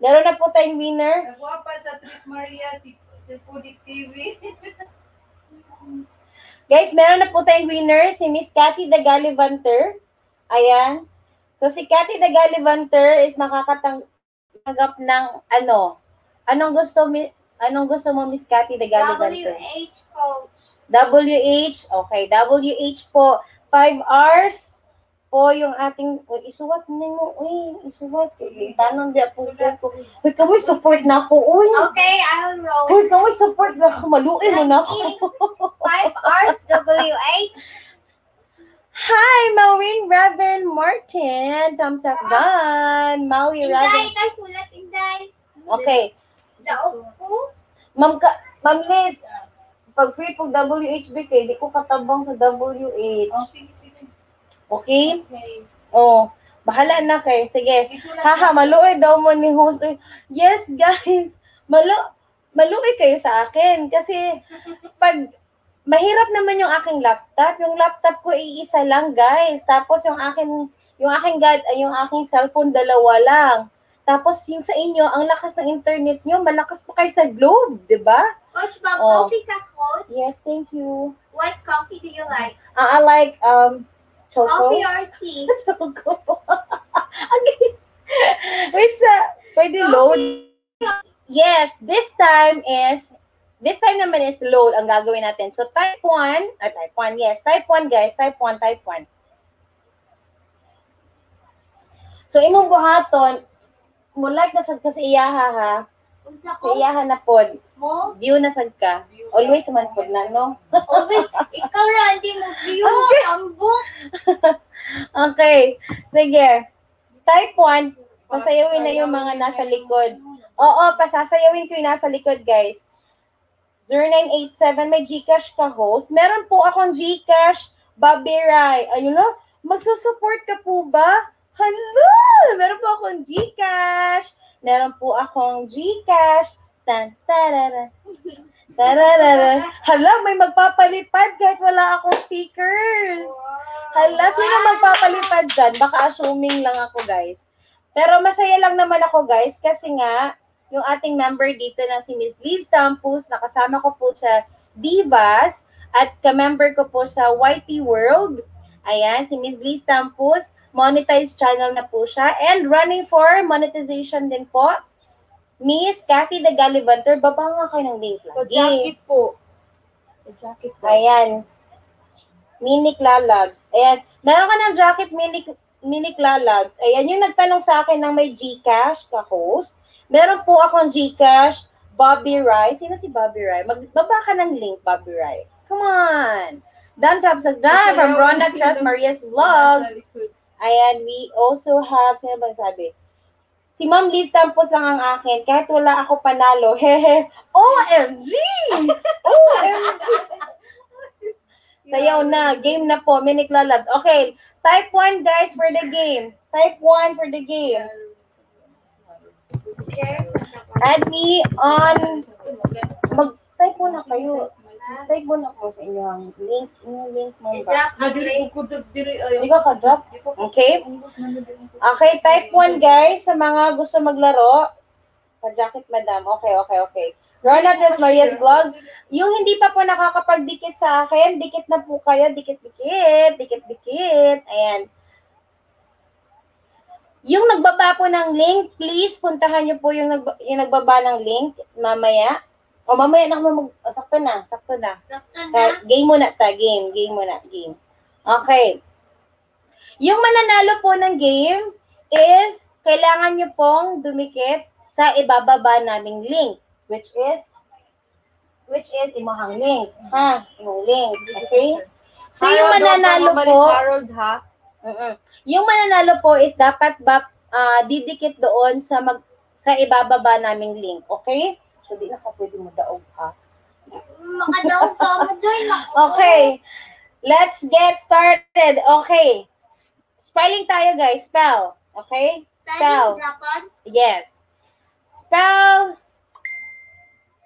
Meron na po tayong winner. Nagwapa sa Tris Maria si si Pudik TV. Guys, meron na po tayong winner, si Miss Cathy the Gallivanter. Ayan. So, si Cathy the Gallivanter is makakatanggap ng ano? Anong gusto mi Anong gusto mo, Miss Cathy the Gallivanter? WH coach. WH. Okay, WH po. 5 hours po yung ating, uy, isuwat na mo, uy, isuwat. Tanong di po ko. Uy, kaway support na ako, uy. Okay, I'll roll. Uy, kaway support na ako. Maluin mo na ako. Five hours WH. Hi, Maureen Raven Martin. Thumbs up done. Maui Inday, Raven. kay sulat Inday. Okay. Daog ko. Ma'am, Ma'am Liz, pag free pag WHB kay, di ko katabang sa WH. Oh, sige, sige. Okay? Okay. Oh, bahala na kay. Sige. Haha, maluoy daw mo ni host. Yes, guys. Malu maluoy kayo sa akin. Kasi, pag mahirap naman yung aking laptop. Yung laptop ko iisa lang, guys. Tapos yung akin, yung aking god, yung aking cellphone dalawa lang. Tapos yung sa inyo, ang lakas ng internet nyo, malakas pa kayo sa globe, di ba? Coach, bang Oh. coffee ka, coach? Yes, thank you. What coffee do you like? Ah, I like um choco. Coffee or tea? Choco. okay. Wait, sa pwede load. Yes, this time is this time naman is load ang gagawin natin. So type 1, ah, type 1, yes, type 1 guys, type 1, type 1. So imong buhaton, mo like na sad ka sa iyaha ha. Sa ko? iyaha na pod, Mo? view na sad ka. Always man pod na, no? Always, ikaw ra, hindi mo view. Tambok. Okay. Sige. Type 1, pasayawin na yung mga nasa likod. Oo, pasasayawin ko yung nasa likod, guys. 0987, may Gcash ka, host. Meron po akong Gcash, Bobby Rai. Ayun na, magsusupport ka po ba? Hello! Meron po akong Gcash. Meron po akong Gcash. Tan, tarara. Tararara. Hala, may magpapalipad kahit wala akong stickers. Hala, sino magpapalipad dyan? Baka assuming lang ako, guys. Pero masaya lang naman ako, guys, kasi nga, yung ating member dito na si Miss Liz Tampus, nakasama ko po sa Divas, at ka-member ko po sa YT World. Ayan, si Miss Liz Tampus, monetized channel na po siya, and running for monetization din po. Miss Cathy the Gallivanter, baba nga kayo ng link lagi. jacket po. Jacket po. Ayan. Mini Lalabs. Ayan. Meron ka ng jacket mini, mini Lalabs. Ayan, yung nagtanong sa akin ng may Gcash ka-host. Meron po akong Gcash, Bobby Rai. Sino si Bobby Rai? Magbaba ka ng link, Bobby Rai. Come on. Dan Tapsagdan from Rhonda Trust Maria's Vlog. Ayan, we also have, sino ba sabi? Si Ma'am Liz Tampos lang ang akin. Kahit wala ako panalo. Hehe. OMG! OMG! Sayaw na. Game na po. Minik Lalabs. Okay. Type 1 guys for the game. Type 1 for the game. Add me on... Mag-type muna kayo. Type mo na po sa inyo ang link, yung link mo ba? Na diri ko diri ayo. Ka ko Okay. Okay, type 1 guys sa mga gusto maglaro. Pa-jacket madam. Okay, okay, okay. Rona Tres Maria's vlog. Yung hindi pa po nakakapagdikit sa akin, dikit na po kayo. Dikit-dikit. Dikit-dikit. Ayan. Yung nagbaba po ng link, please puntahan niyo po yung, nagba- yung nagbaba ng link mamaya. O mamaya na ako mag... o, sakto na. Sakto na. Sakto Sa, na. game muna ta, game. Game muna, game. Okay. Yung mananalo po ng game is kailangan nyo pong dumikit sa ibababa naming link, which is which is imahang link. Ha? Yung link. Okay? So, yung mananalo po, Harold ha. Mm-mm. Yung mananalo po is dapat ba ah, didikit doon sa mag sa ibababa naming link, okay? So di na ka pwede mo daog ha. Makadaw ka. Ma-join ako. Okay. Let's get started. Okay. Spelling tayo guys, spell. Okay? Spell. Yes. Spell.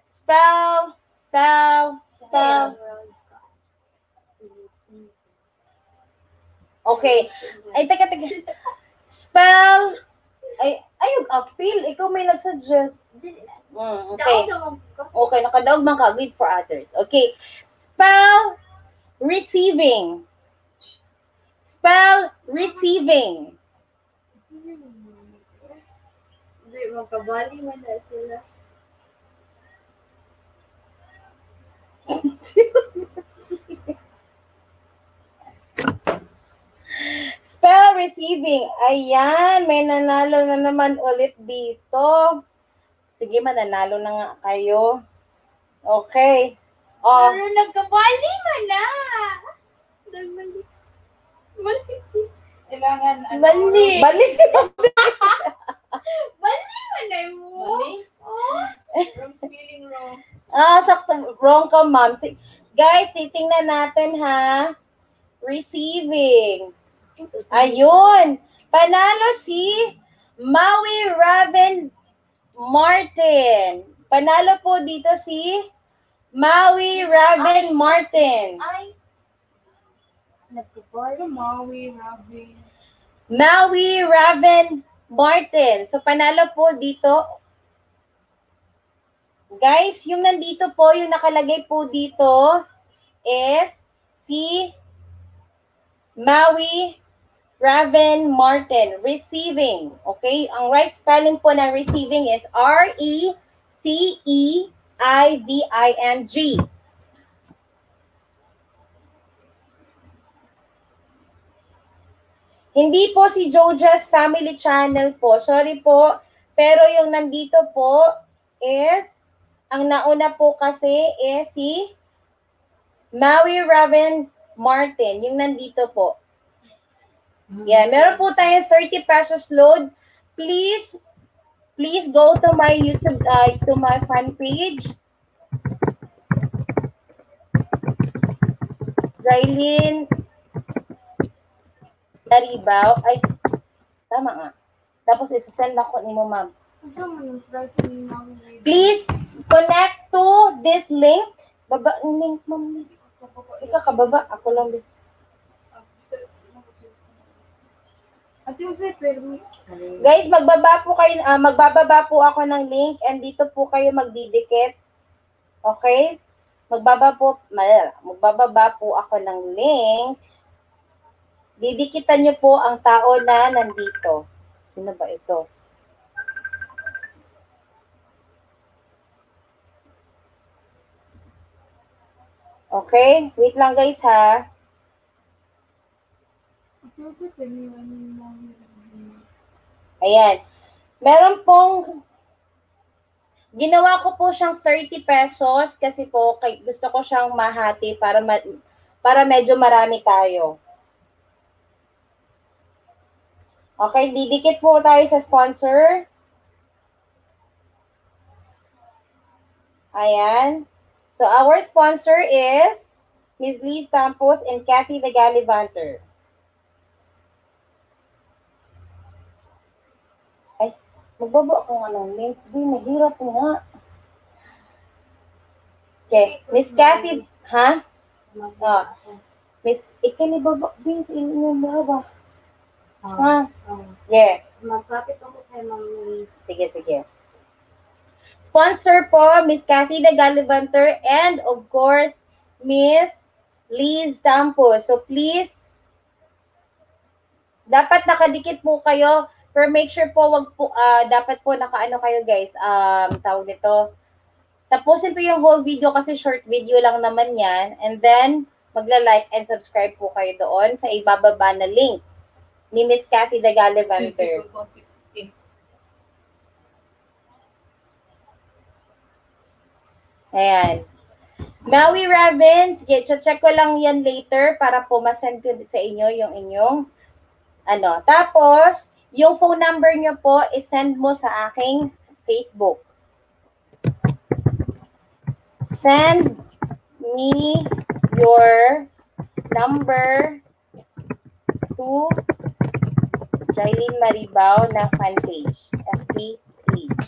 Spell. Spell. Spell. Okay. Ay, teka, teka. Spell. Ay, ayun, appeal. Ikaw may nag-suggest. Mm, okay. Okay, nakadaog man ka. Wait for others. Okay. Spell receiving. Spell receiving. Hindi, magkabali man na sila. Spell receiving. Ayan, may nanalo na naman ulit dito. Sige, mananalo na nga kayo. Okay. Oh, Pero nagkabali man na. Mali. Mali. si- Kailangan ano. Mali. bali si Mali man na mo. Oh. Wrong spelling wrong. Ah, sakto. Wrong ka, ma'am. Si- Guys, titingnan natin, ha? Receiving. Ayun. Panalo si Maui Raven Martin. Panalo po dito si Maui Raven Martin. Ay. Maui, Ravi. Maui Raven Martin. So, panalo po dito. Guys, yung nandito po, yung nakalagay po dito is si Maui Raven Martin. Receiving. Okay? Ang right spelling po ng receiving is R-E-C-E-I-V-I-N-G. Hindi po si Joja's Family Channel po. Sorry po. Pero yung nandito po is, ang nauna po kasi is si Maui Raven Martin. Yung nandito po. Yeah, meron po tayong 30 pesos load. Please, please go to my YouTube, uh, to my fan page. Jailin Naribaw. Ay, tama nga. Tapos isasend ako ni mo, ma'am. Please connect to this link. Baba link, ma'am. Ikaw kababa. Ako lang. Din. At yung sa permi. Guys, magbaba po kayo, ah, magbababa po ako ng link and dito po kayo magdidikit. Okay? Magbaba po, magbababa po ako ng link. Didikitan niyo po ang tao na nandito. Sino ba ito? Okay? Wait lang guys ha. At yung sa permi. Ayan. Meron pong ginawa ko po siyang 30 pesos kasi po kay, gusto ko siyang mahati para ma, para medyo marami tayo. Okay, didikit po tayo sa sponsor. Ayan. So our sponsor is Ms. Liz Campos and Kathy the Magbaba ako nga ng link. Di, mahirap nga. Okay. Miss Kathy, Ha? Ah. Miss, ikani ba ba? Bis, inyong ba ba? Ah. Ha? Ah. Yeah. Magkapit ako kay Lee. Sige, sige. Sponsor po, Miss Kathy de Gallivanter and of course, Miss Liz Tampos. So please, dapat nakadikit po kayo pero make sure po wag po ah, dapat po nakaano kayo guys um tawag nito tapusin po yung whole video kasi short video lang naman yan and then magla-like and subscribe po kayo doon sa ibababa na link ni Miss Kathy de Gallivanter. Ayan. Maui Raven, sige, check ko lang yan later para po masend ko sa inyo yung inyong ano. Tapos, yung phone number nyo po, isend mo sa aking Facebook. Send me your number to Jailin Maribao na fan page, FB page.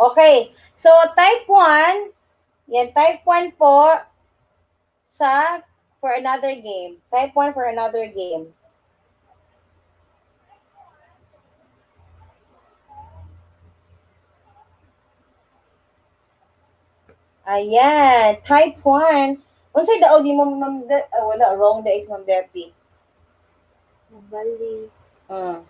Okay. So, type 1, yan, type 1 po sa for another game. Type 1 for another game. Ayan. Type 1. Unsay daw di mo ma'am De- ah, wala wrong day is ma'am Debbie. Nabali. Mm.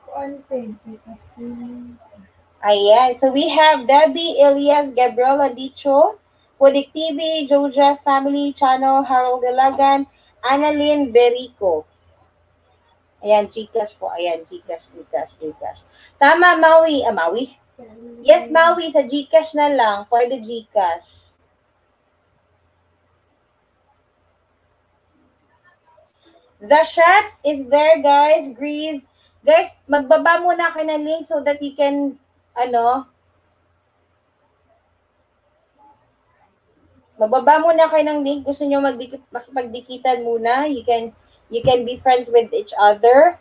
Ayan. So we have Debbie, Elias, Gabriela Dicho, Pudik TV, Jojas Family Channel, Harold Delagan, Annalyn Berico. Ayan, Gcash po. Ayan, Gcash, Gcash, Gcash. Tama, Maui. Ah, Maui? Yes, Maui. Sa Gcash na lang. Pwede Gcash. The shots is there, guys. Grease. Guys, magbaba muna kayo ng link so that you can, ano, magbaba muna kayo ng link. Gusto nyo magdikit, makipagdikitan muna. You can, you can be friends with each other.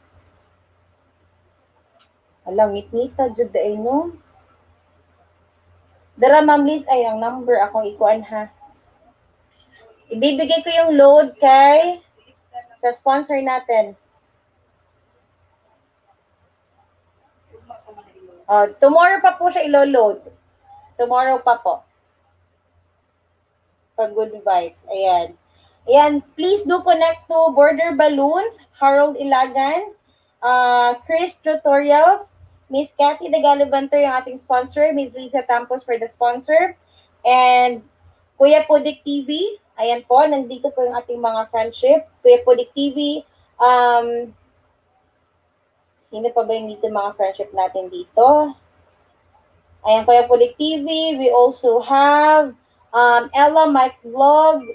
Alang, ngit-ngita, jud ay no. Dara, Ma'am Liz, ay, ang number ako ikuan ha. Ibibigay ko yung load kay sa sponsor natin. Uh, tomorrow pa po siya ilo-load. Tomorrow pa po. Pag vibes. Ayan. Ayan, please do connect to Border Balloons, Harold Ilagan, uh, Chris Tutorials, Miss Kathy de Galibanter yung ating sponsor, Miss Lisa Tampos for the sponsor, and Kuya Pudik TV. Ayan po, nandito po yung ating mga friendship. Kuya Pudik TV, um, Sino pa ba yung dito mga friendship natin dito? Ayan, Kuya Pulik TV. We also have um, Ella Mike's Vlog.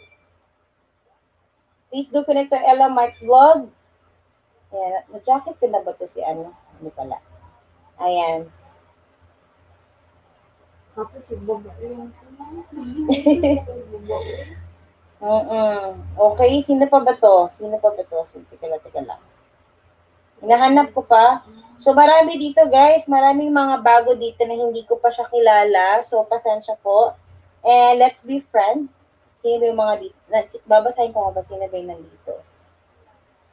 Please do connect to Ella Mike's Vlog. Ayan, na-jacket ko na ba to si ano? Hindi pala. Ayan. Tapos si yung Mm-mm. Okay, sino pa ba to? Sino pa ba to? So, teka lang, teka lang. Hinahanap ko pa. So, marami dito, guys. Maraming mga bago dito na hindi ko pa siya kilala. So, pasensya po. And let's be friends. Sino yung mga dito? Babasahin ko nga ba sino ba yung nandito.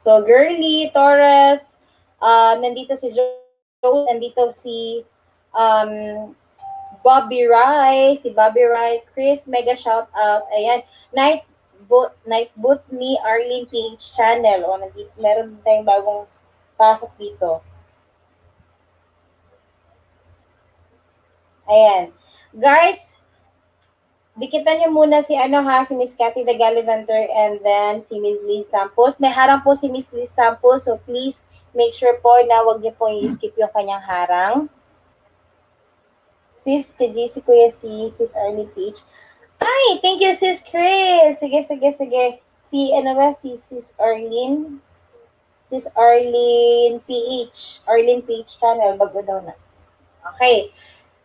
So, Girly, Torres, um, nandito si Joe, nandito si um, Bobby Rai, si Bobby Rai, Chris, mega shout out. Ayan, Night Boot, Night Boot ni Arlene PH channel. O, nandito, meron tayong bagong pasok dito. Ayan. Guys, dikitan niyo muna si ano ha, si Miss Cathy the Gallivanter and then si Miss Liz Campos. May harang po si Miss Liz Campos, so please make sure po na wag niyo po i-skip yung kanyang harang. Sis, KG, si Kuya si Sis Arlie Peach. Ay, thank you, Sis Chris. Sige, sige, sige. Si, ano ba, si Sis Arlene. Sis Arlene PH. Arlene PH channel. Bago daw na. Okay.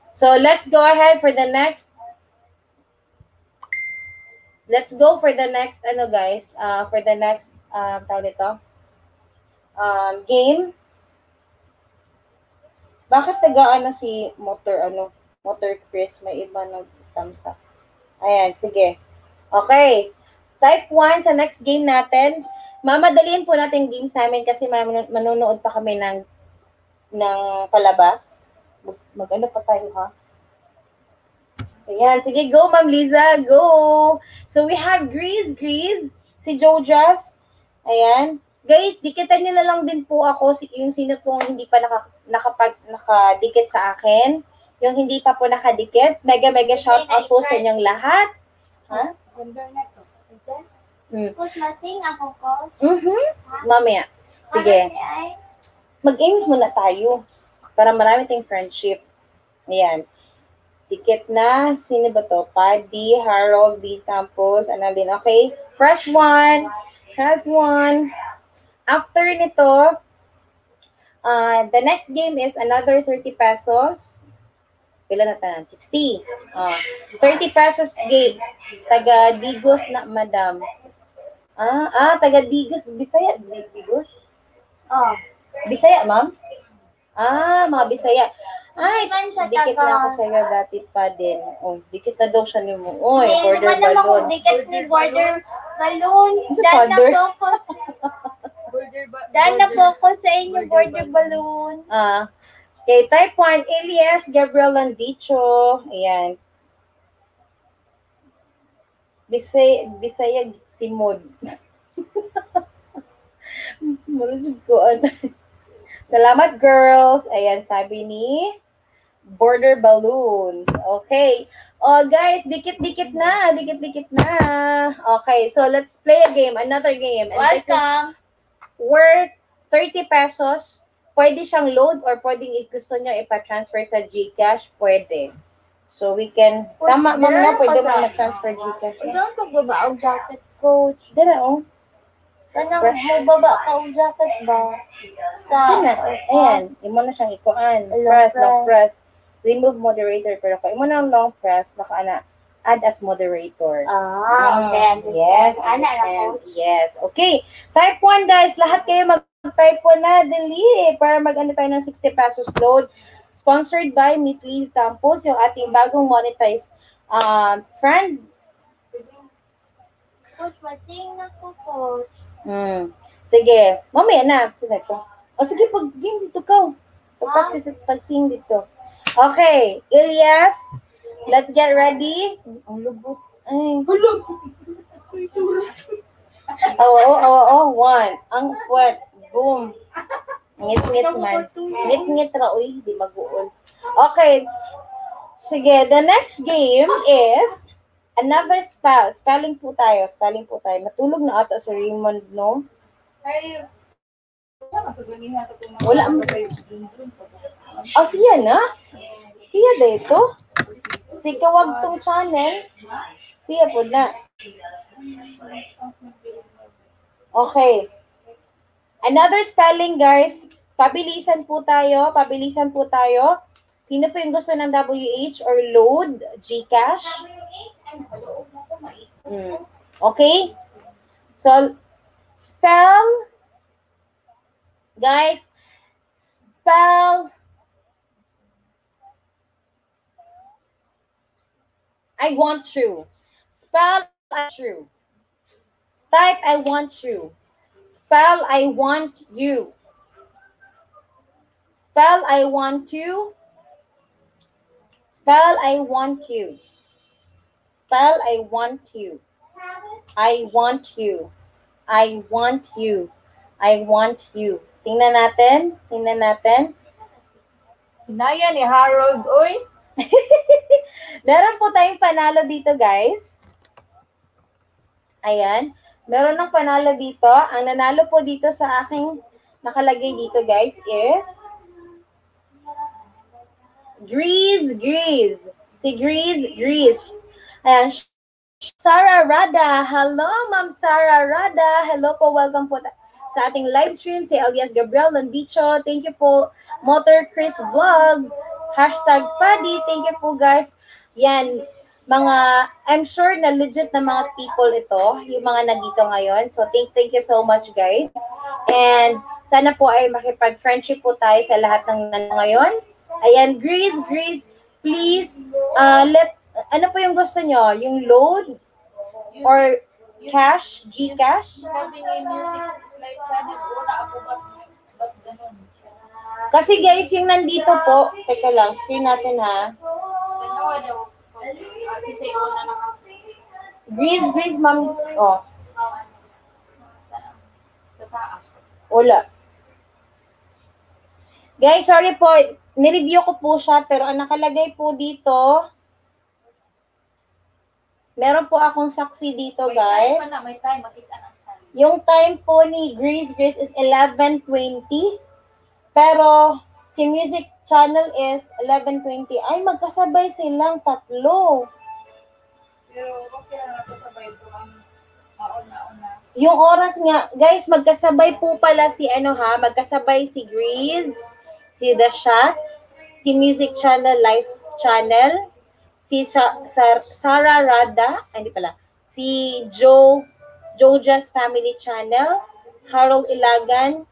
So, let's go ahead for the next. Let's go for the next, ano guys, uh, for the next, uh, tawag ito, um, game. Bakit taga, ano, si motor, ano, Motor Chris, may iba nag-thumbs up. Ayan, sige. Okay. Type 1 sa next game natin. Mamadaliin po natin games namin kasi man- manonood pa kami ng ng palabas. Mag, mag-ano pa tayo ha? Ayan, sige, go, Ma'am Liza, go! So, we have Grease, Grease, si Jojas. Ayan. Guys, dikitan nyo na lang din po ako, si, yung sino pong hindi pa naka, nakapag, nakadikit sa akin. Yung hindi pa po nakadikit. Mega, mega shout out po sa inyong lahat. Ha? Ganda na to. Mm. Coach, masing ako, coach. Mhm. Mamaya. Sige. Ay? Mag-aims muna tayo. Para marami tayong friendship. Ayan. Dikit na. Sino ba to? Paddy, Harold, D. Campos, Annalyn. Okay. Press one. Press one. After nito, uh, the next game is another 30 pesos. Pila na tanan? 60. Uh, 30 pesos game. Taga Digos na, madam. Ah, ah, taga Digos. Bisaya, Digos? Oh. Bisaya, ma'am? Ah, mga Bisaya. Ay, dikit na ako sa'yo dati pa din. Oh, dikit na daw siya ni mo. Oy, Hindi border naman naman balloon. ako dikit ni border balloon. Sa Dan na po ako, Border ba? dan na po ako sa inyo Border border balloon. Ah, okay, type 1, Elias Gabriel Landicho. Ayan. Bisaya, Bisaya Simod. Marunong ko. ano. Salamat, girls. Ayan, sabi ni Border Balloons. Okay. Oh, guys, dikit-dikit na. Dikit-dikit na. Okay, so let's play a game. Another game. And Welcome. worth 30 pesos. Pwede siyang load or pwedeng i- gusto niyo ipa-transfer sa GCash, pwede. So we can, tama, ma'am na, pwede mo na-transfer GCash. Saan pagbaba ang jacket, coach? Dila, oh. Kanang mababa ka ang jacket ba? Sa, Ayan, ayan. Imo na siyang ikuan. Long Press, long press. Remove moderator. Pero kung imo na ang long press, naka ana, add as moderator. Ah, okay. Understand. Yes, Ana coach. Yes. Okay. Type 1, guys. Lahat kayo mag-type 1 na. Dali. Para mag-ano tayo ng 60 pesos load. Sponsored by Miss Liz Campos, yung ating bagong monetized um, friend. Coach, masing na ko, coach. Hmm. Sige. Mamaya na. Sige ko. O sige, pag-game dito ka. Pag-practice at pag-sing dito. Okay. Ilyas, let's get ready. Ang lubot. Ay. Oo, oo, oo, oo. One. Ang puwet. Boom. Ngit-ngit man. Ngit-ngit ra, uy. Di mag-uol. Okay. Sige, the next game is another spell. Spelling po tayo. Spelling po tayo. Natulog na ata si Raymond, no? Ay, Wala. Oh, siya na? Siya dito? Si Kawag tong channel? Siya po na. Okay. Another spelling, guys. Pabilisan po tayo. Pabilisan po tayo. Sino po yung gusto ng WH or load? Gcash? Mm. Okay? So, spell, guys, spell, I want true. Spell I true. Type I want true. Spell I want you. Spell I want you. Spell I want you. Spell I want you. I want you. I want you. I want you. Tingnan natin. Tingnan natin. Hinaya ni Harold, oy. Meron po tayong panalo dito, guys. Ayan. Meron ng panalo dito. Ang nanalo po dito sa aking nakalagay dito, guys, is Grease, Grease. Si Grease, Grease. Ayan. Sarah Rada. Hello, Ma'am Sarah Rada. Hello po. Welcome po sa ating live stream. Si Elias Gabriel Landicho. Thank you po. Motor Chris Vlog. Hashtag Paddy. Thank you po, guys. Yan. Mga, I'm sure na legit na mga people ito. Yung mga nandito ngayon. So, thank, thank you so much, guys. And sana po ay makipag-friendship po tayo sa lahat ng ngayon. Ayan, Grease, Grease. please, uh, let, ano po yung gusto nyo? Yung load or cash, Gcash? Sabi ni music channel, una ako ba't, ba't ganun? Kasi guys, yung nandito po, teka lang, screen natin ha. Dalawa daw. Ati sa una na. Grease, grease, ma'am. Oh, Sa taas. wala. Guys, sorry po. Nireview ko po siya, pero ang nakalagay po dito, meron po akong saksi dito, May time guys. pa na, may time. Makita na time. Yung time po ni Grease Grease is 11.20. Pero si Music Channel is 11.20. Ay, magkasabay silang tatlo. Pero okay lang ako sabay ito ang mauna-una. Yung oras nga, guys, magkasabay po pala si ano ha, magkasabay si Grease, si The Shots, si Music Channel Live Channel, si Sa- Sa- Sarah Rada, ay, hindi pala, si Joe, Jojas Family Channel, Harold Ilagan,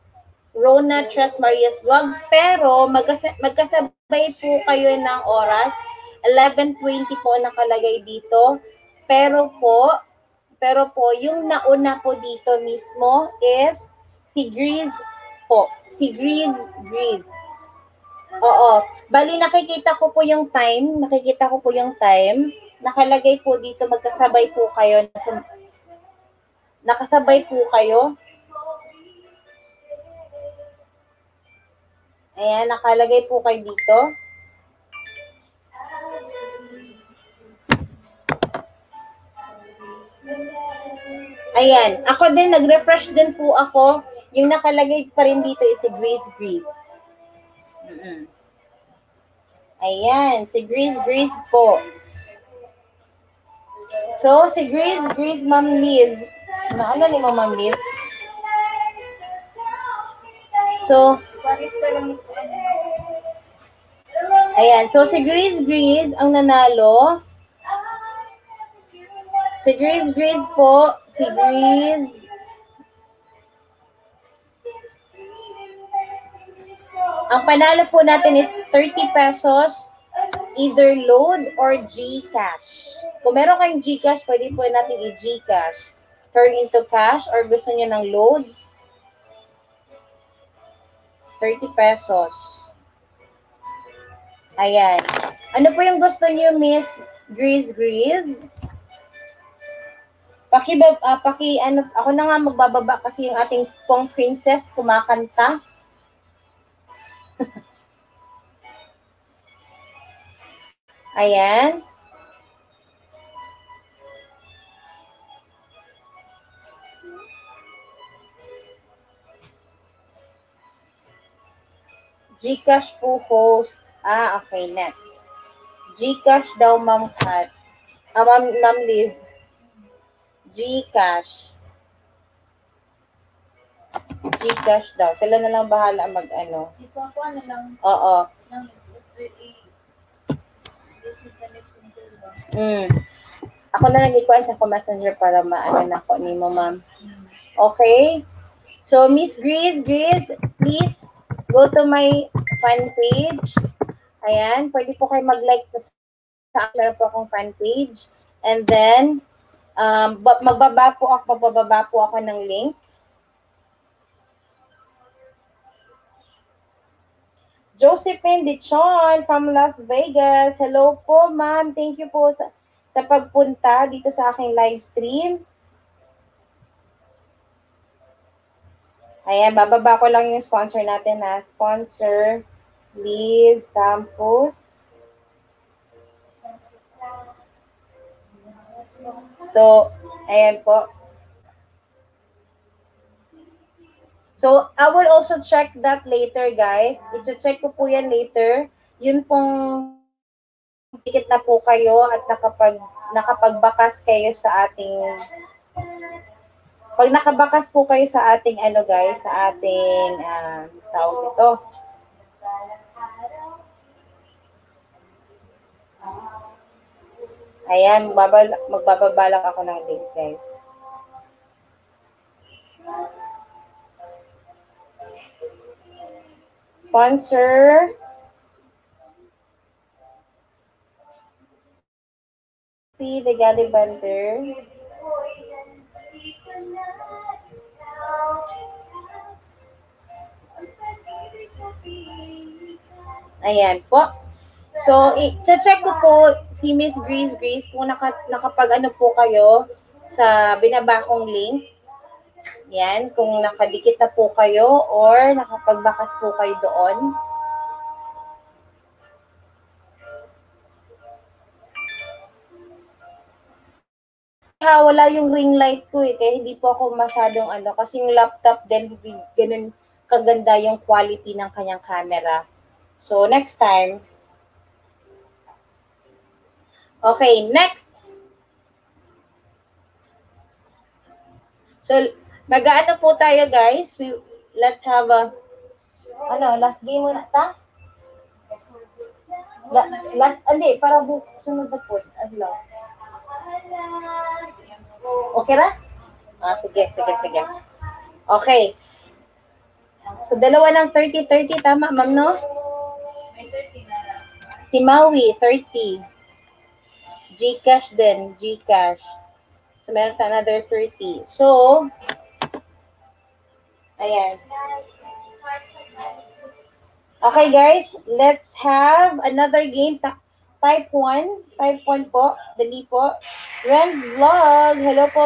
Rona Tres Marias Vlog, pero magkasa- magkasabay po kayo ng oras, 11.20 po nakalagay dito, pero po, pero po, yung nauna po dito mismo is si Grease po. Si Grease, Grease. Oo. Bali, nakikita ko po yung time. Nakikita ko po yung time. Nakalagay po dito, magkasabay po kayo. Nakasabay po kayo. Ayan, nakalagay po kayo dito. Ayan. Ako din, nag-refresh din po ako. Yung nakalagay pa rin dito is si Grace Grease. Mm-mm. Ayan. Si Grace Grease po. So, si Grace Grease, Ma'am Liz. Na, ano ni Ma'am Liz? So. Ayan. So, si Grace Grease ang nanalo. Si Grace Grace po. Si Grace. Ang panalo po natin is 30 pesos either load or GCash. Kung meron kayong GCash, pwede po natin i-GCash. Turn into cash or gusto niyo ng load. 30 pesos. Ayan. Ano po yung gusto niyo, Miss Grease Grease? Paki, uh, paki, ano, ako na nga magbababa kasi yung ating pong princess kumakanta. Ayan. Gcash po host. Ah, okay, next. Gcash daw, Ma'am Kat. Ah, Ma'am, Ma'am Liz. Gcash. Gcash daw. Sila na lang bahala mag ano. Ito ako ano lang. Oo. Nang gusto i- gusto sa next interview. Mm. Ako na nag-ikuan sa ko messenger para maano na ko ni mo, ma'am. Okay? So, Miss Grease, Grease, please go to my fan page. Ayan, pwede po kayo mag-like sa. Meron po akong fan page. And then, um, ba- magbaba po ako, magbababa po ako ng link. Josephine Dichon from Las Vegas. Hello po, ma'am. Thank you po sa, sa pagpunta dito sa aking live stream. Ayan, bababa ko lang yung sponsor natin na sponsor Liz Campos. So, ayan po. So, I will also check that later, guys. I-check ko po yan later. Yun pong ticket na po kayo at nakapag nakapagbakas kayo sa ating pag nakabakas po kayo sa ating ano guys, sa ating uh, tawag ito. Ayan, magbabal, magbababalak ako ng link guys. Sponsor Kathy, the Gallivanter. Ayan po. So, i-check ko po si Miss Grace Grace kung naka, nakapag ano po kayo sa binaba kong link. Yan, kung nakadikit na po kayo or nakapagbakas po kayo doon. Ha, wala yung ring light ko eh, kaya hindi po ako masyadong ano, kasi yung laptop din, ganun kaganda yung quality ng kanyang camera. So, next time. Okay, next. So, mag-ano po tayo guys. We, let's have a, ano, last game muna ta? La, last, hindi, para bu sunod na po. Ano? Okay na? Ah, sige, sige, sige. Okay. So, dalawa ng 30-30, tama, ma'am, no? Si Maui, 30. Gcash din, Gcash. So, meron tayo another 30. So, ayan. Okay, guys. Let's have another game. Type 1. Type 1 po. Dali po. Renz Vlog. Hello po.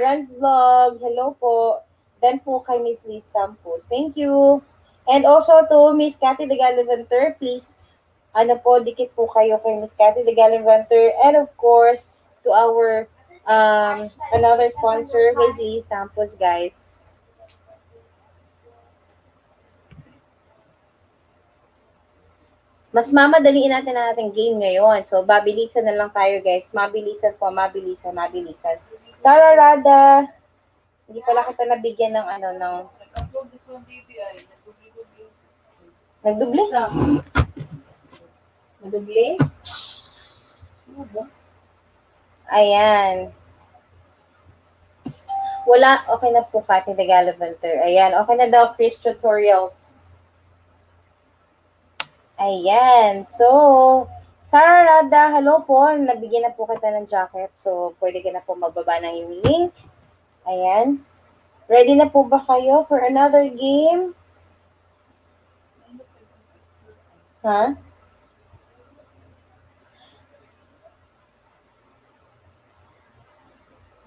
Renz Vlog. Hello po. Then po kay Miss Liz Campos. Thank you. And also to Miss Cathy de Gallivanter, please, ano po, dikit po kayo kay Miss Cathy de Gallivanter. And of course, to our um, another sponsor, Miss Liz Campos, guys. Mas mamadaliin natin ang ating game ngayon. So, babilisan na lang tayo, guys. Mabilisan po, mabilisan, mabilisan. Sarah Rada, hindi pala kita nabigyan ng ano, ng... Nagduble? Naduble? Ayan. Wala, okay na po, the Gallivanter. Ayan, okay na daw, Chris Tutorials. Ayan. So, Sarah Rada, hello po. Nabigyan na po kita ng jacket. So, pwede ka na po magbaba ng yung link. Ayan. Ready na po ba kayo for another game? Ha?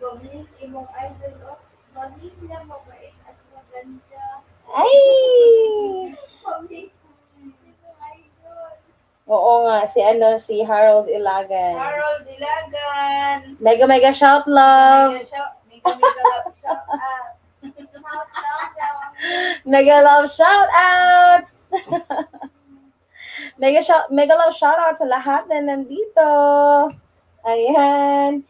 Dominic, imong idol of Dominic na mabait at maganda. Ay! Dominic, imong idol. Oo nga, si ano, si Harold Ilagan. Harold Ilagan. Mega mega shout love. Mega shout- mega mega love shout out. Shout out. Mega love shout out. mega shout mega love shout out sa lahat na nandito. Ayan.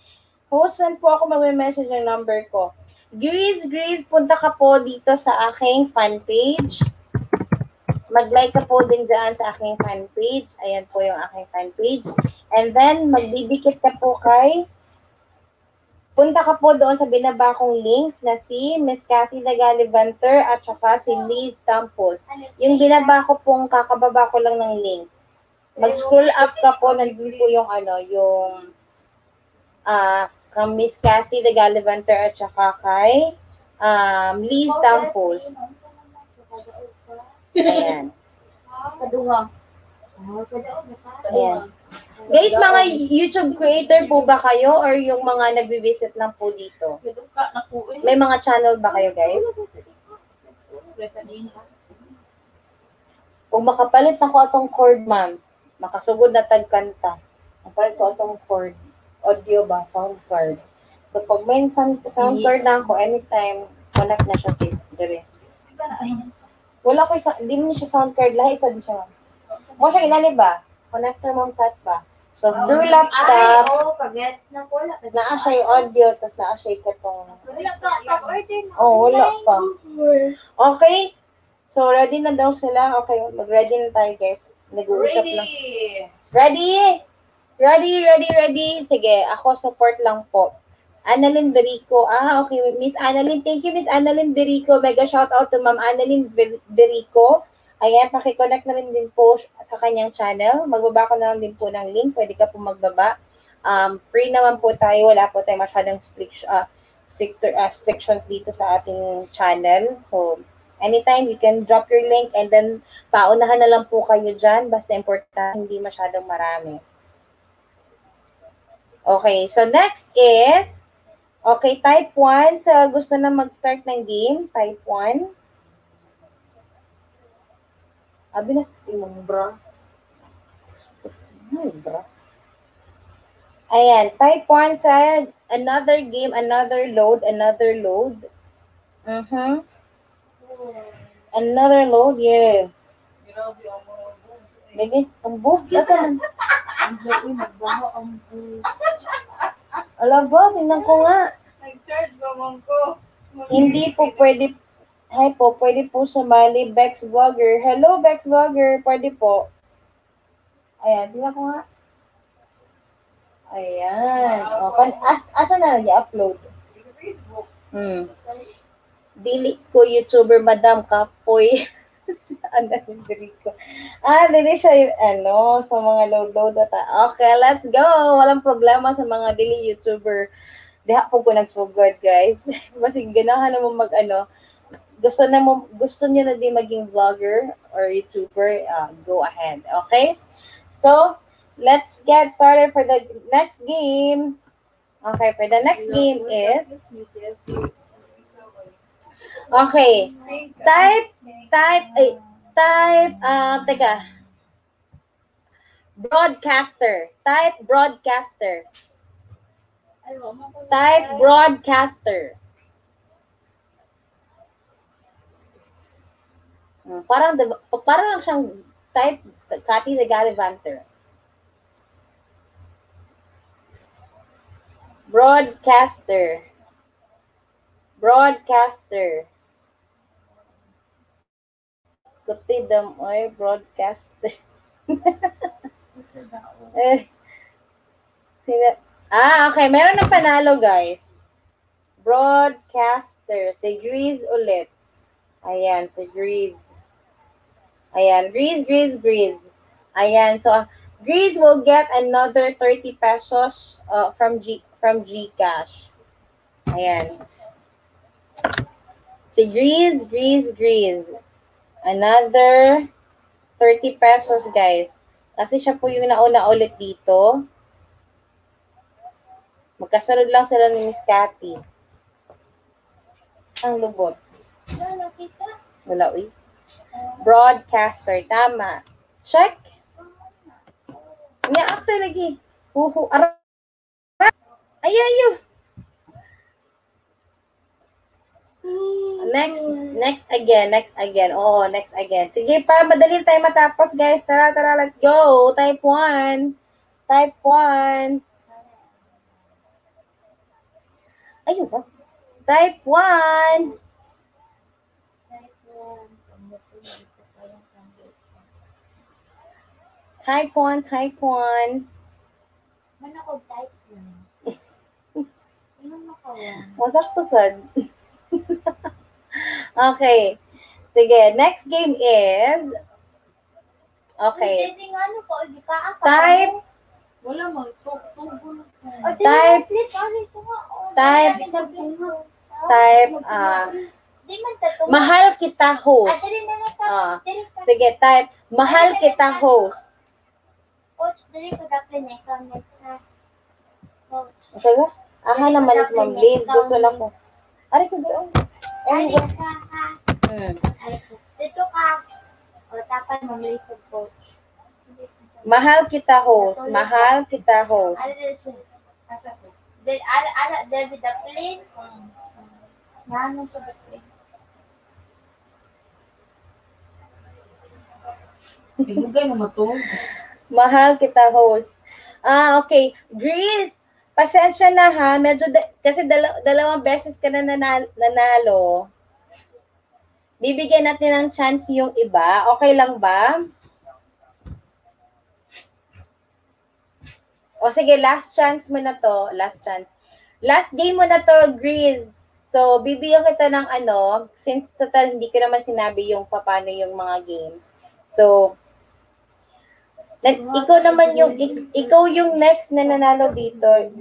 Hosan po ako mag-message yung number ko. Grace, Grace, punta ka po dito sa aking fan page. Mag-like ka po din dyan sa aking fan page. Ayan po yung aking fan page. And then, magdidikit ka po kay punta ka po doon sa binaba kong link na si Miss Cathy de Gallivanter at saka si Liz Campos. Yung binaba ko pong kakababa ko lang ng link. Mag-scroll up ka po, nandun po yung ano, yung ah kay Miss Cathy de Gallivanter at saka kay um, Liz Campos. Ayan. Kadunga. Ah, ka. Ayan. Guys, mga YouTube creator po ba kayo or yung mga nagbi-visit lang po dito? Eh. May mga channel ba kayo, guys? Kung makapalit na ko atong cord, ma'am, makasugod na tagkanta. Makapalit ko atong cord. Audio ba? Sound card. So, pag may sound, sound card na ako, anytime, connect na siya kay dire. Wala ko isa, hindi mo siya sound card, lahi isa din siya. Mo siya inani ba? Connector mong cut ba? So, through Ay, laptop, oo, pag-gets na po. Wala naa siya yung audio, tapos naa siya yung katong Wala ka. Tag-order na. Oh, wala pa. Okay. So, ready na daw sila. Okay, mag-ready na tayo, guys. Nag-uusap na. Ready. Ready? Ready, ready, ready. Sige, ako support lang po. Annalyn Berico. Ah, okay. Miss Annalyn. Thank you, Miss Annalyn Berico. Mega shout out to Ma'am Annalyn Ber- Berico. Ayan, pakiconnect na rin din po sa kanyang channel. Magbaba ko na lang din po ng link. Pwede ka po magbaba. Um, free naman po tayo. Wala po tayo masyadong strict, uh, strict, uh, restrictions dito sa ating channel. So, anytime you can drop your link and then paunahan na lang po kayo dyan. Basta important, hindi masyadong marami. Okay, so next is, okay, type 1. Sa so gusto na mag-start ng game, type 1. Abi na, imong bra. Ay, bra. Ayan, type 1 sa another game, another load, another load. Uh-huh. Another load, yeah. Grabe ang mga Lagi, ang boobs. Asan? Ang magbaho ang buhok. Alam ba, tingnan ko nga. Nag-charge gamang ko. Hindi po pwede, hi po, pwede po sumali Bex Vlogger. Hello, Bex Vlogger. Pwede po. Ayan, tingnan ko nga. Ayan. O, kan, as, asa na nag-upload? Facebook. Hmm. Dili ko YouTuber, Madam Kapoy. Ang dali ko. Ah, dili siya yung, ano, sa mga load-load ata. Okay, let's go. Walang problema sa mga dili YouTuber. Diha po ko nagsugod, guys. Basig ganahan na mo mag, ano, gusto na mo, gusto niyo na din maging vlogger or YouTuber, uh, go ahead. Okay? So, let's get started for the next game. Okay, for the next game is, okay, type, type, ay, type, uh, teka, broadcaster, type broadcaster, type broadcaster. Hmm, Parang, diba- parang lang siyang type Cathy the Gallivanter. Broadcaster. Broadcaster. Kapidam oy broadcaster. eh. Sina ah, okay. Meron ng panalo, guys. Broadcaster. Si Grease ulit. Ayan, si Grease. Ayan, Grease, Grease, Grease. Ayan, so Grease will get another 30 pesos uh, from G from GCash. Ayan. Si Grease, Grease, Grease. Another 30 pesos, guys. Kasi siya po yung nauna ulit dito. Magkasunod lang sila ni Miss Cathy. Ang lubot. Wala, uy. Broadcaster. Tama. Check. Nga, after lagi. Huhu. Ara. Ayayo. Next, next again, next again. Oo, next again. Sige, para madali tayo matapos, guys. Tara, tara, let's go. Type 1. Type 1. Ayun ba? Type 1. Type 1, type 1. Man ako type yun. Ano makawan? Wasak pusad. okay. Sige, next game is Okay. Ano po, di ka ako. Type Wala mo, tubo na ko. O, di Type- mo slip, ano ito nga. o, Type- pinto. type ah tatungo. mahal kita Ah, host. Ah. Ka. Sige, type mahal kita host. Coach, dali ko dapat na ikaw na. Coach. Sige. Aha naman is ma'am Liz. Gusto lang ko. Ari ko doon. Dali ka ka. hmm. Ay, Dito ka. O, tapan mo, Marisol, coach. Mahal kita host. Mahal kita host. Dali siya? Asa ko? Dali, ala, ala, David Aplin. Nano ko Aplin. Ilugay na matong. Mahal kita host. Ah, okay. Greece, pasensya na ha. Medyo, da- kasi dala- dalawang beses ka na nanalo, nanalo. Bibigyan natin ng chance yung iba. Okay lang ba? O sige, last chance mo na to. Last chance. Last game mo na to, Greece. So, bibigyan kita ng ano, since total hindi ko naman sinabi yung paano yung mga games. So, Na, ikaw naman yung, ik- ikaw yung next na nanalo dito.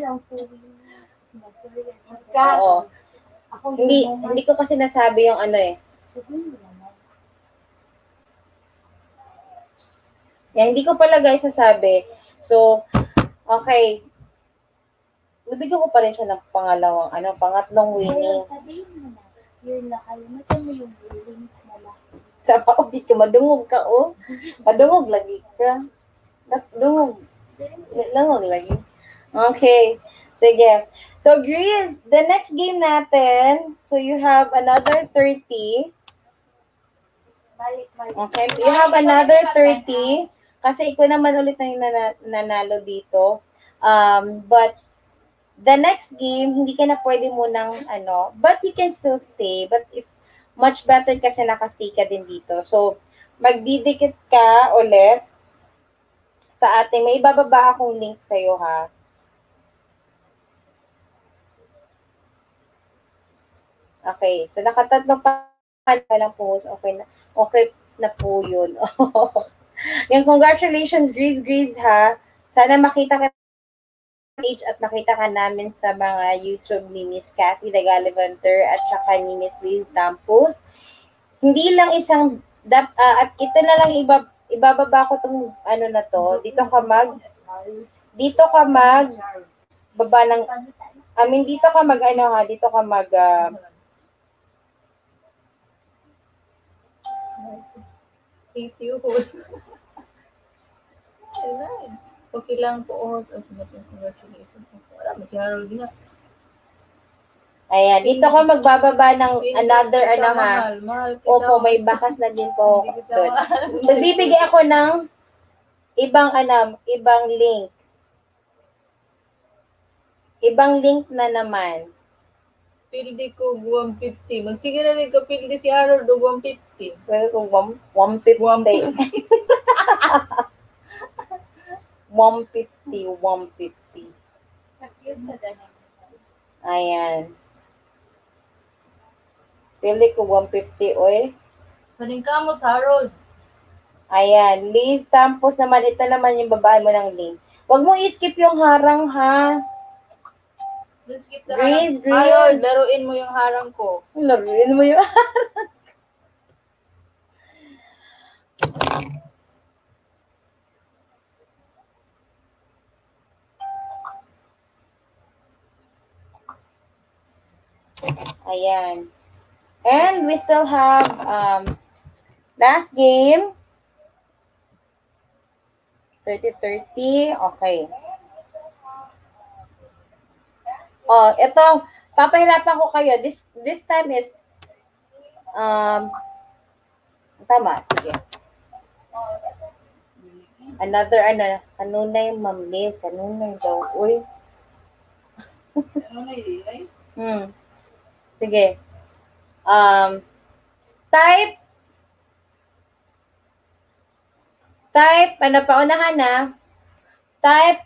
Lang po. Oo. Hindi, hindi ko kasi nasabi yung ano eh. Yan, hindi ko pala guys sasabi. So, okay. Bibigyan ko pa rin siya ng pangalawang, ano, pangatlong winning. Sabihin mo na. Yun na, kalimutan mo yung lang. Sa paubi ka, madungog ka, oh. Madungog lagi ka. Dungog. Dungog lagi. Okay. Sige. So, Grease, the next game natin, so you have another 30. Balik, balik. Okay, you have another 30. Kasi ikaw naman ulit na yung nana- nanalo dito. Um, but, the next game, hindi ka na pwede munang, ano, but you can still stay. But if, much better kasi nakastay ka din dito. So, magdidikit ka ulit sa ating, may ibababa akong link sa'yo, ha? Okay, so nakatatlong pa lang po. Okay na, okay na po yun. Yung congratulations, Grease Grease ha. Sana makita ka page at nakita ka namin sa mga YouTube ni Miss Cathy the Gallivanter at saka ni Miss Liz Dampos. Hindi lang isang ah, at ito na lang iba, ibababa ko tong ano na to. Dito ka mag dito ka mag baba ng I mean dito ka mag ano ha, dito ka mag ah, Thank you, host. Okay lang po, host. At congratulations. Wala, mo si Harold din. Ayan, dito ka magbababa ng another ano ha. Mahal, mahal kita, Opo, may bakas na din po kita doon. Magbibigay ako ng ibang ano, ibang link. Ibang link na naman. Pildi ko 150. Magsige na rin ko pildi si Harold o 150. Well, kung one- 150. 150, 150. Ayan. Pili ko 150, oy. Saling kamot, Harold. Ayan. Liz, tampos naman. Ito naman yung babae mo ng link. Huwag mo i-skip yung harang, ha? Don't skip the Grease, harang. Harold, Grease. laruin mo yung harang ko. Laruin mo yun. Ayan. And we still have um, last game. 30-30. Okay. Oh, ito, papahirapan ko kayo. This this time is um tama, sige. Another ano, kanunay Ma'am Liz, kanunay daw. Uy. Hmm. Sige. Um type type ano pa unahan na? Type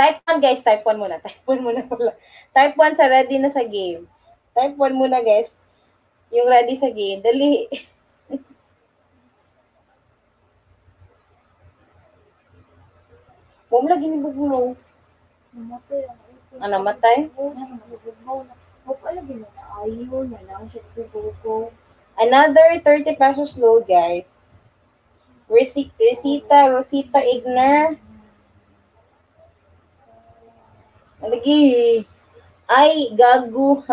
Type 1 guys, type 1 muna. Type 1 muna pala. Type 1 sa ready na sa game. Type 1 muna guys. Yung ready sa game. Dali. Huwag mo lagi ni Bugulong. Namatay ang ito. Ah, namatay? Ayaw na lang siya tubuko. Another 30 pesos load guys. Resi- Resita, Rosita Igner. Lagi. Ay, gago.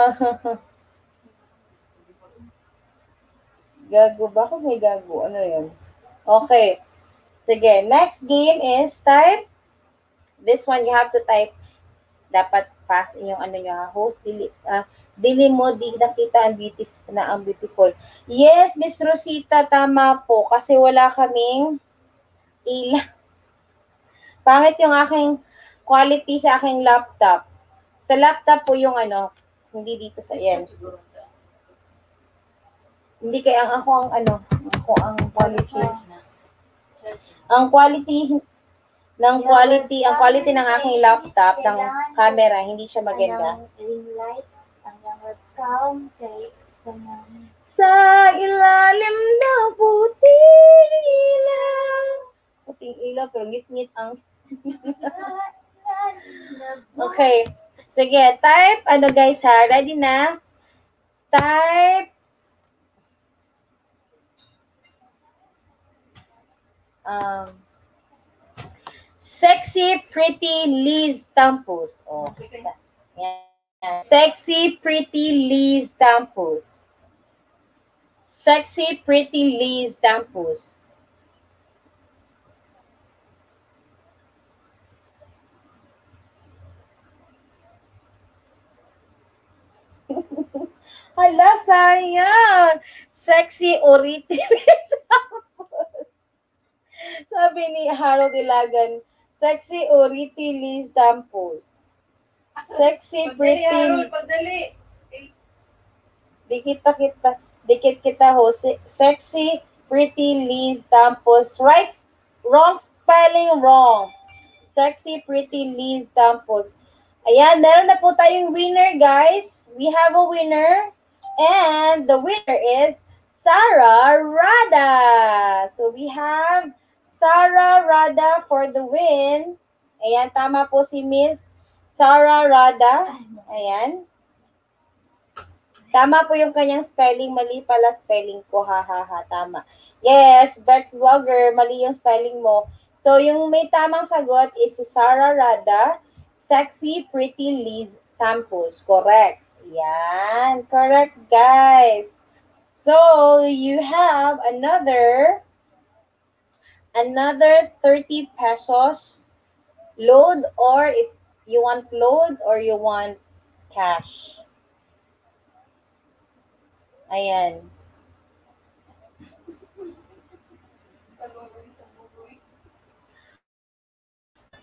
gago. Bakit may gago? Ano yun? Okay. Sige. Next game is type. This one, you have to type. Dapat fast yung ano nyo ha. Host, dili, ah, dili mo, di nakita ang beautiful, na ang beautiful. Yes, Miss Rosita, tama po. Kasi wala kaming ila. Pangit yung aking quality sa aking laptop. Sa laptop po yung ano, hindi dito sa yan. Hindi kaya ang ako ang ano, ako ang quality. Ang quality ng quality, ang quality ng aking laptop, ng camera, hindi siya maganda. Sa ilalim na puting ilaw. Puting ilaw, pero ngit-ngit ang... okay. Sige, type, ano guys ha, ready na? Type um, sexy, pretty Liz Tampus. Oh, yan. Sexy, pretty Liz Tampus. Sexy, pretty Liz Tampus. Hala, sayang. Sexy Tampus. Sabi ni Harold Ilagan, sexy oriti Liz Tampus. Sexy, pretty Pagdali. Di kita kita, dikit kita ho. Se- Sexy, pretty Liz Tampos. Right, wrong spelling wrong. Sexy, pretty Liz Tampos. Ayan, meron na po tayong winner, guys. We have a winner. And the winner is Sarah Rada. So we have Sarah Rada for the win. Ayan, tama po si Miss Sarah Rada. Ayan. Tama po yung kanyang spelling. Mali pala spelling ko. Ha, ha, ha. Tama. Yes, Bex Vlogger. Mali yung spelling mo. So, yung may tamang sagot is si Sarah Rada. Sexy, pretty Liz Tampos. Correct. Yan. Correct, guys. So, you have another another 30 pesos load or if you want load or you want cash. Ayan.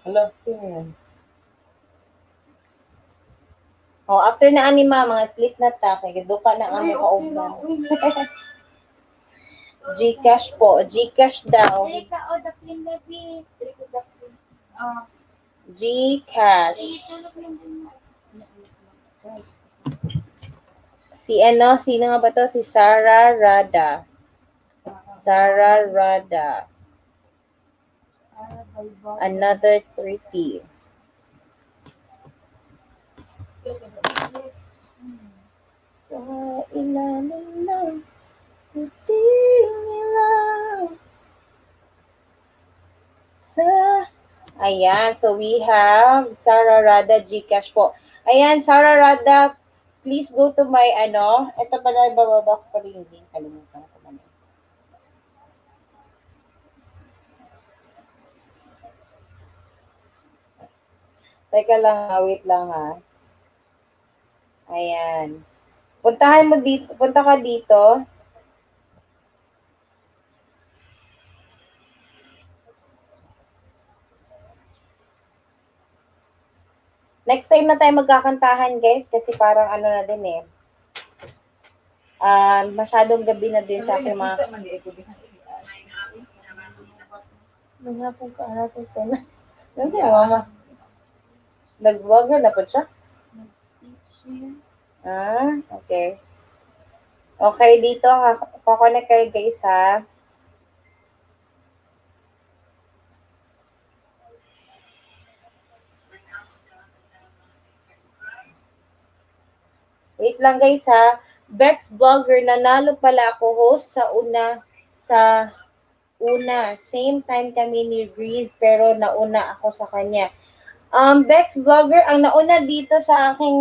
Hello, sino yan? Oh, after na anima, mga sleep na ta, kay duka na ang mga kauban. Gcash po, Gcash daw. Rika o the clean baby. Rika the clean. Ah, Gcash. lang. Si ano, sino nga ba to? Si Sarah Rada. Sarah Rada. Another 30. Sa ilalim ng puting ilaw. Sa... Ayan, so we have Sarah Rada Gcash po. Ayan, Sarah Rada, please go to my ano. Ito pala, bababa ko pa rin yung link. Kalimutan ko man. Teka lang, ha, wait lang ha. Ayan. Puntahan mo dito, punta ka dito. Next time na tayo magkakantahan, guys, kasi parang ano na din eh. Ah, masyadong gabi na din sa aking mga mga pong kaarating ko na. Yan siya, mama. Nag-vlogger na po siya? Ah, okay. Okay, dito, kakonek kayo guys ha. Wait lang guys ha. Bex Vlogger, nanalo pala ako host sa una, sa una. Same time kami ni Breeze, pero nauna ako sa kanya. Um, Bex Vlogger, ang nauna dito sa aking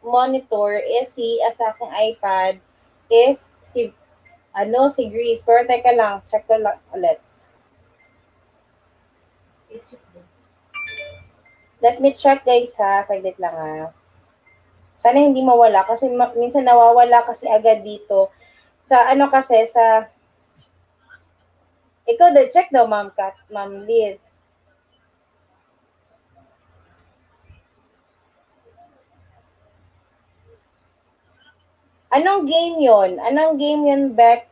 monitor is si, uh, sa aking iPad, is si, ano, si Grease. Pero teka lang, check ko lang ulit. Let me check guys ha, saglit lang ha. Sana hindi mawala kasi ma- minsan nawawala kasi agad dito. Sa ano kasi, sa, ikaw, de, check daw, Ma'am Kat, Ma'am Liz. Anong game yon? Anong game yun, Beck?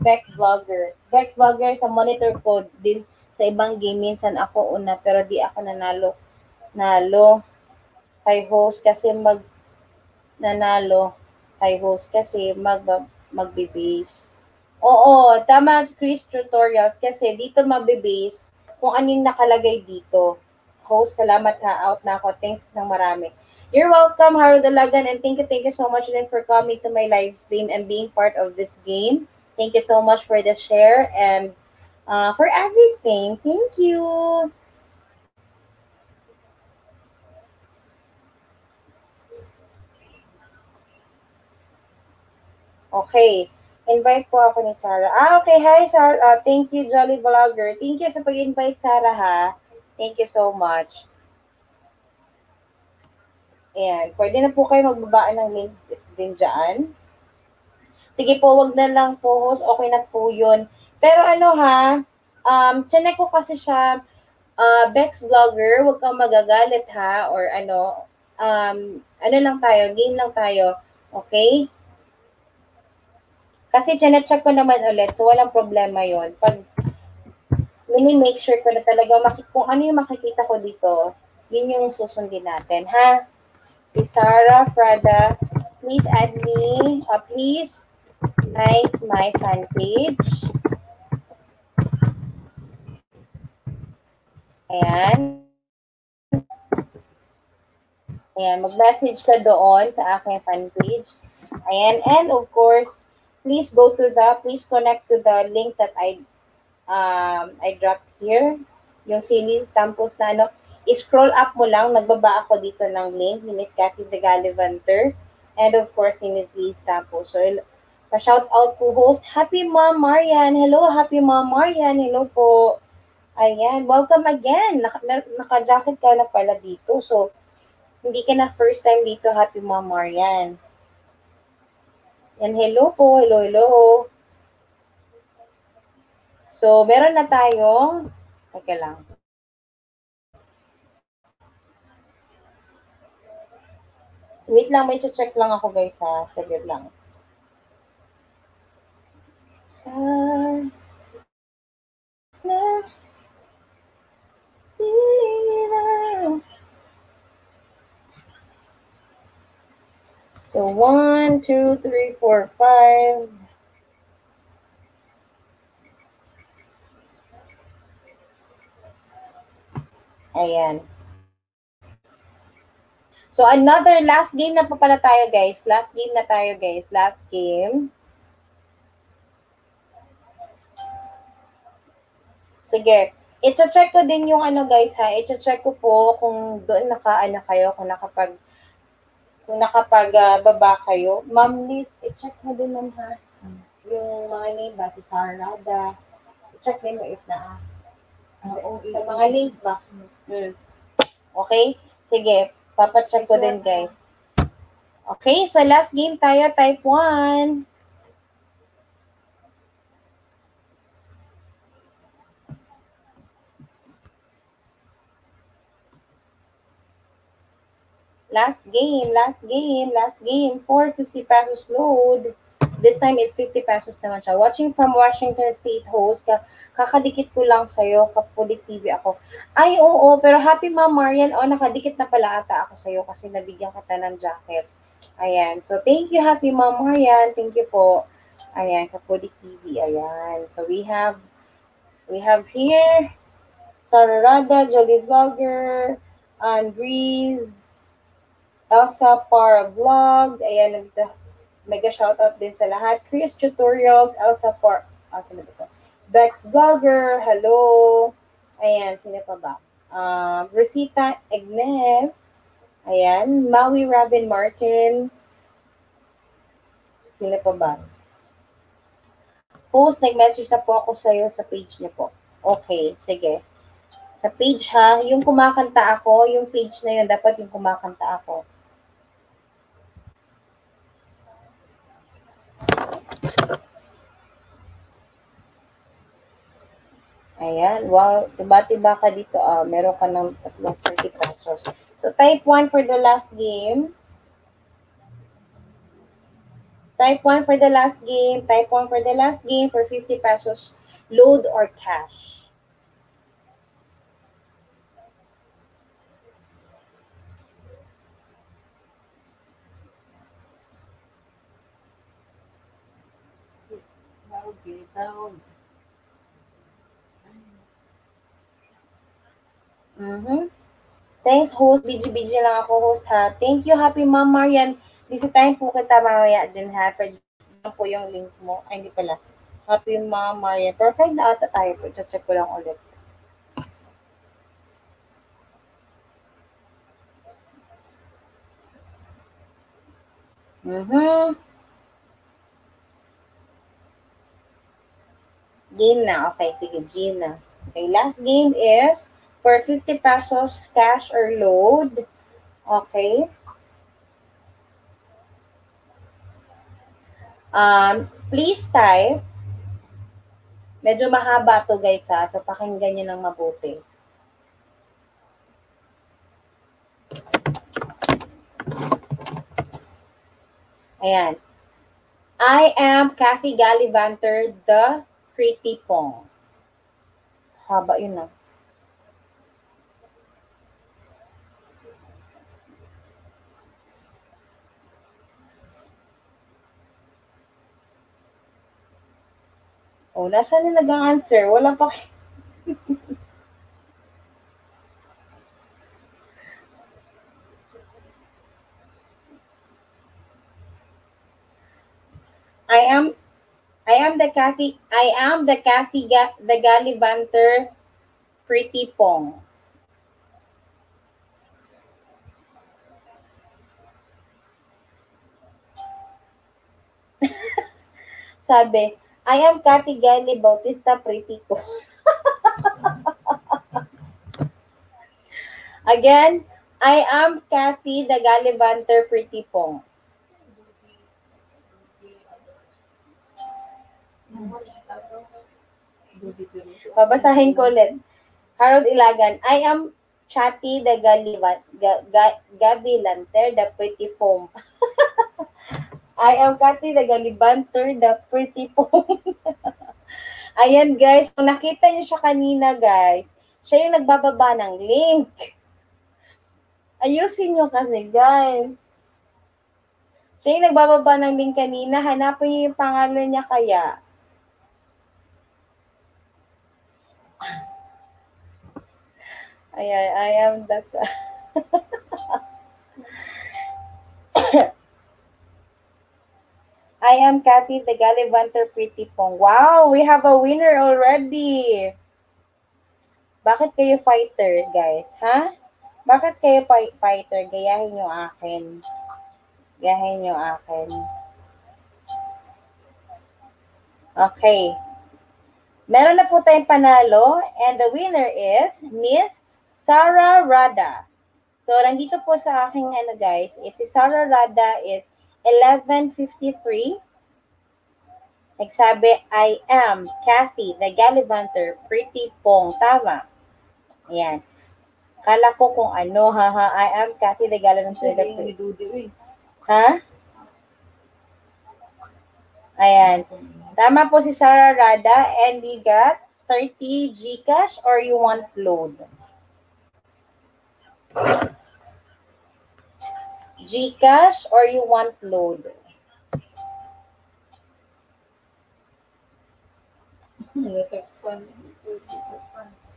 Beck Vlogger. Beck Vlogger sa monitor ko din sa ibang game. Minsan ako una, pero di ako nanalo. Nalo. Kay host kasi mag nanalo. Kay host kasi mag magbe-base. Oo, tama Chris tutorials kasi dito magbe-base kung ano yung nakalagay dito. Host, salamat ha. Out na ako. Thanks ng marami. You're welcome, Harold Dalagan, and thank you, thank you so much then for coming to my live stream and being part of this game. Thank you so much for the share and uh, for everything. Thank you. Okay. Invite po ako ni Sarah. Ah, okay. Hi, Sarah. Uh, thank you, Jolly Vlogger. Thank you sa pag-invite, Sarah, ha. Thank you so much. Ayan. Pwede na po kayo magbabaan ng link din dyan. Sige po, wag na lang po, host. Okay na po yun. Pero ano ha, um, chinek ko kasi siya, uh, Bex Vlogger, huwag kang magagalit ha, or ano, um, ano lang tayo, game lang tayo. Okay? Kasi chinecheck ko naman ulit, so walang problema yon Pag mini-make sure ko na talaga makik kung ano yung makikita ko dito, yun yung susundin natin, ha? Si Sarah Prada, please add me, uh, please like my fan page. Ayan. Ayan, mag-message ka doon sa aking fan page. Ayan, and of course, please go to the, please connect to the link that I um, I dropped here. Yung series Tampos na ano, scroll up mo lang, nagbaba ako dito ng link ni Miss Cathy de Gallivanter and of course ni Miss Liz Tampos. So, pa-shout out po host, Happy Mom Marian. Hello, Happy Mom Marian. Hello po. Ayan, welcome again. Naka, naka-jacket ka na pala dito. So, hindi ka na first time dito, Happy Mom Marian. And hello po, hello, hello. So, meron na tayong, teka lang. Wait lang, may check lang ako guys ha. Saglit lang. Sa na So, one, two, three, four, five. Ayan. So, another last game na pa pala tayo, guys. Last game na tayo, guys. Last game. Sige. I-check ko din yung ano, guys, ha. I-check ko po kung doon naka-ano kayo, kung nakapag kung nakapag-baba uh, kayo, Ma'am Liz, i-check mo din naman ha. Yung mga name ba, si Sarada. I-check din mo if na. Uh, sa mga link ba? Mm. Okay? Sige, papacheck ko din guys. Okay, so last game tayo, type 1. Last game, last game, last game. 450 pesos load. This time is 50 pesos naman siya. Watching from Washington State host. Kakadikit ko lang sa'yo. Kapulit TV ako. Ay, oo. Pero happy Ma'am Marian. Oh, nakadikit na pala ata ako sa'yo kasi nabigyan kita ng jacket. Ayan. So, thank you, happy Ma'am Marian. Thank you po. Ayan, Kapulit TV. Ayan. So, we have, we have here, Sararada, Jolly Vlogger, Andrees, Elsa Par Vlog. Ayan, mega shoutout din sa lahat. Chris Tutorials, Elsa Par, ah, sino ba ito? Bex Vlogger, hello. Ayan, sino pa ba? Um, Rosita Egnev. Ayan, Maui Robin Martin. Sino pa ba? Post, nag-message na po ako sa'yo sa page niyo po. Okay, sige. Sa page ha, yung kumakanta ako, yung page na yun, dapat yung kumakanta ako. Ayan. Wow. Tiba-tiba ka dito. Ah, meron ka ng 30 pesos. So, type 1 for the last game. Type 1 for the last game. Type 1 for the last game for 50 pesos. Load or cash. Okay, down. Mhm. Thanks, host. BG-BG lang ako, host ha. Thank you, Happy Ma'am Marian. Bisitahin po kita mamaya din ha. Pwede po yung link mo. Ay, hindi pala. Happy Ma'am Marian. Perfect na ata tayo po. Check ko lang ulit. Mhm. Game na. Okay, sige, game na. Okay, last game is for 50 pesos cash or load. Okay. Um, please type. Medyo mahaba to guys ha, so pakinggan nyo ng mabuti. Ayan. I am Kathy Gallivanter, the Pretty Pong. Haba yun ah. Oh, nasaan na nag-answer? Wala pa. I am I am the Kathy I am the Kathy Ga, the Gallivanter Pretty Pong. Sabi, I am Kathy Gali Bautista Pretty Pong. Again, I am Kathy the Gallivanter Pretty Pong. Babasahin ko ulit. Harold Ilagan, I am Chatty the Galivan, ga, Lanter, the pretty foam. I am Cathy the Galibanter, the pretty foam. Ayan guys, kung nakita niyo siya kanina guys, siya yung nagbababa ng link. Ayusin niyo kasi guys. Siya yung nagbababa ng link kanina, hanapin niyo yung pangalan niya kaya. Ayan, I am the... I am Kathy, the Gallivanter Pretty Pong. Wow, we have a winner already. Bakit kayo fighter, guys? Ha? Bakit kayo fi- fighter? Gayahin nyo akin. Gayahin nyo akin. Okay. Meron na po tayong panalo and the winner is Miss Sarah Rada. So, nandito po sa aking ano guys, is si Sarah Rada is 1153. Nagsabi, I am Kathy, the Gallivanter, Pretty Pong. Tama. Ayan. Kala ko kung ano, haha, I am Kathy, the Gallivanter, the Pretty Dudi, Ha? Ayan. Tama po si Sarah Rada and we got 30 Gcash or you want load? Gcash or you want load?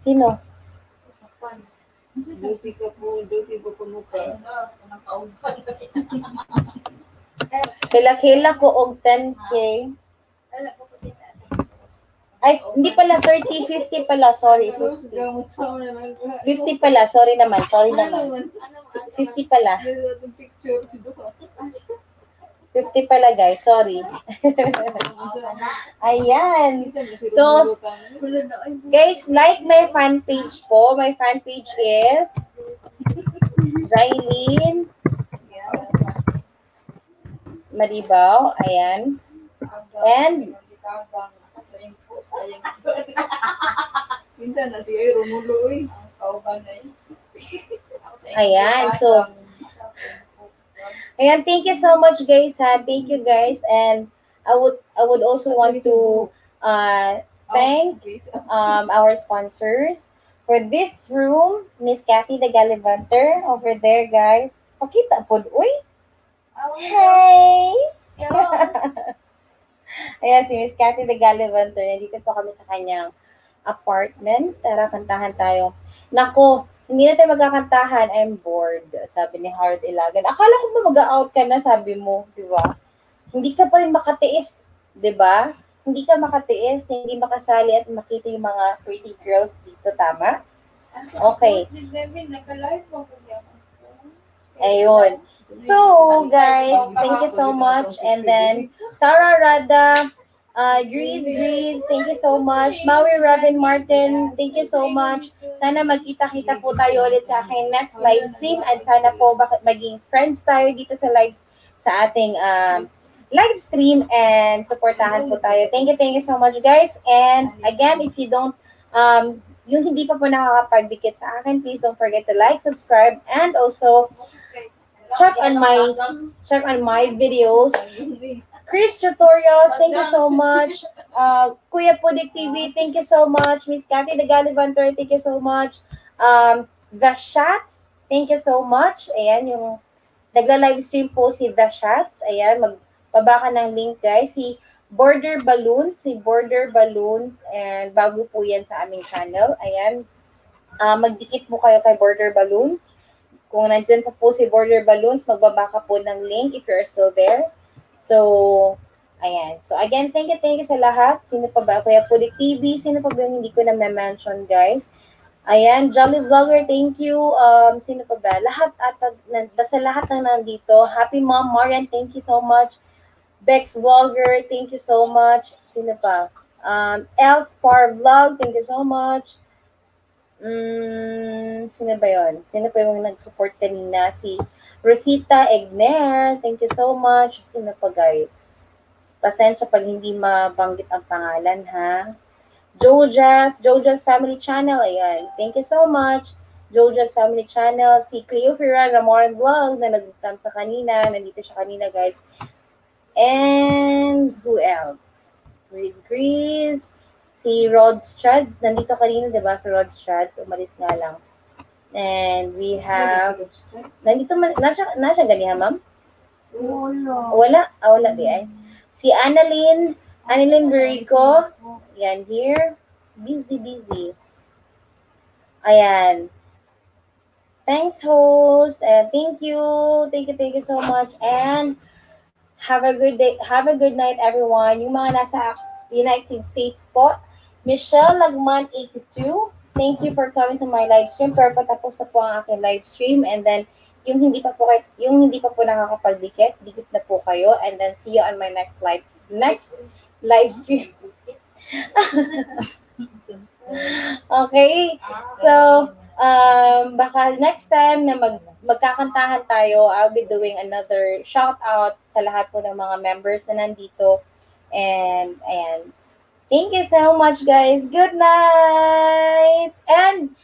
Sino? Duty ka po, duty po kumuka. Hila-hila ko og 10K. Ay, hindi pala 30, 50 pala. Sorry, 50. 50 pala. Sorry naman. Sorry naman. 50 pala. 50 pala, guys. Sorry. Ayan. So, Guys, like my fan page po. My fan page is Jailin Maribao. Ayan. And Minsan na siya Romulo eh. Ayan, so- Ayan, thank you so much guys ha. Thank you guys and I would I would also want to uh thank um our sponsors for this room, Miss Kathy the Gallivanter over there guys. Pakita po. Uy! Hey! Ayan, si Miss Kathy the Gallivanter. Nandito po kami sa kanyang apartment. Tara, kantahan tayo. Nako, Hindi na tayo magkakantahan. I'm bored. Sabi ni Howard Ilagan. Akala ko ba mag-out ka na, sabi mo. Di ba? Hindi ka pa rin makatiis. Di ba? Hindi ka makatiis, hindi makasali at makita yung mga pretty girls dito. Tama? Okay. Ayun. So, guys, thank you so much. And then, Sarah Rada, uh, Grease Grease, thank you so much. Maui Robin Martin, thank you so much. Sana magkita-kita po tayo ulit sa aking next live stream. At sana po maging friends tayo dito sa live sa ating um, live stream and supportahan po tayo. Thank you, thank you so much, guys. And again, if you don't um, yung hindi pa po nakakapagdikit sa akin, please don't forget to like, subscribe, and also check on my check on my videos. Chris Tutorials, thank you so much. Uh, Kuya Pudik TV, thank you so much. Miss Cathy the Galivanter, thank you so much. Um, The Shots, thank you so much. Ayan, yung nagla-live stream po si The Shots. Ayan, magbaba ka ng link guys. Si Border Balloons, si Border Balloons, and bago po yan sa aming channel. Ayan, uh, magdikit po kayo kay Border Balloons. Kung nandyan pa po si Border Balloons, magbaba ka po ng link if you're still there. So, ayan. So, again, thank you, thank you sa lahat. Sino pa ba? Kuya Pulik TV, sino pa ba yung hindi ko na mention guys? Ayan, Jolly Vlogger, thank you. Um, sino pa ba? Lahat ata, basta lahat ng nandito. Happy Mom, Marian, thank you so much. Bex Vlogger, thank you so much. Sino pa? Um, Elspar Vlog, thank you so much. Mm, sino ba yun? Sino pa yung nag-support kanina? Si Rosita Egner, thank you so much. Sino pa guys? Pasensya pag hindi mabanggit ang pangalan ha. Jojas, Jojas Family Channel, ayan. Thank you so much. Jojas Family Channel, si Cleo Ferran Ramoran Vlog na nagtam sa kanina, nandito siya kanina guys. And who else? Grease Grease, si Rod Strad, nandito kanina, di ba? Si Rod Strad, umalis nga lang. And we have, nandito, nasa, nasa ganihan, ma'am? Wala. Wala? Ah, wala di ay. Si Annalyn, Annalyn Burico, yan here. Busy, busy. Ayan. Thanks, host. And thank you. Thank you, thank you so much. And have a good day. Have a good night, everyone. Yung mga nasa United States po, Michelle Lagman 82. Thank you for coming to my live stream. Pero patapos na po ang aking live stream. And then, yung hindi pa po, yung hindi pa po nakakapagdikit, dikit na po kayo. And then, see you on my next live, next live stream. okay. So, um, baka next time na mag, magkakantahan tayo, I'll be doing another shout out sa lahat po ng mga members na nandito. And, ayan. Thank you so much, guys. Good night. And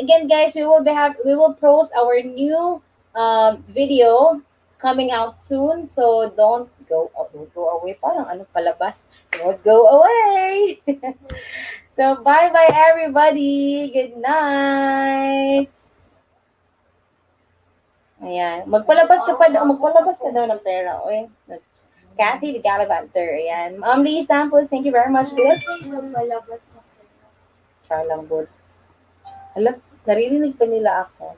again, guys, we will be have we will post our new um, video coming out soon. So don't go oh, don't go away. Parang ano palabas. Don't go away. so bye bye everybody. Good night. Ayan. Magpalabas ka pa daw. Magpalabas ka daw ng pera. Oy. Kathy the Gallivanter. Ayan. Ma'am Lee Stampos, thank you very much. Good. Magpalabas na. Char lang, good. Hala, naririnig pa nila ako.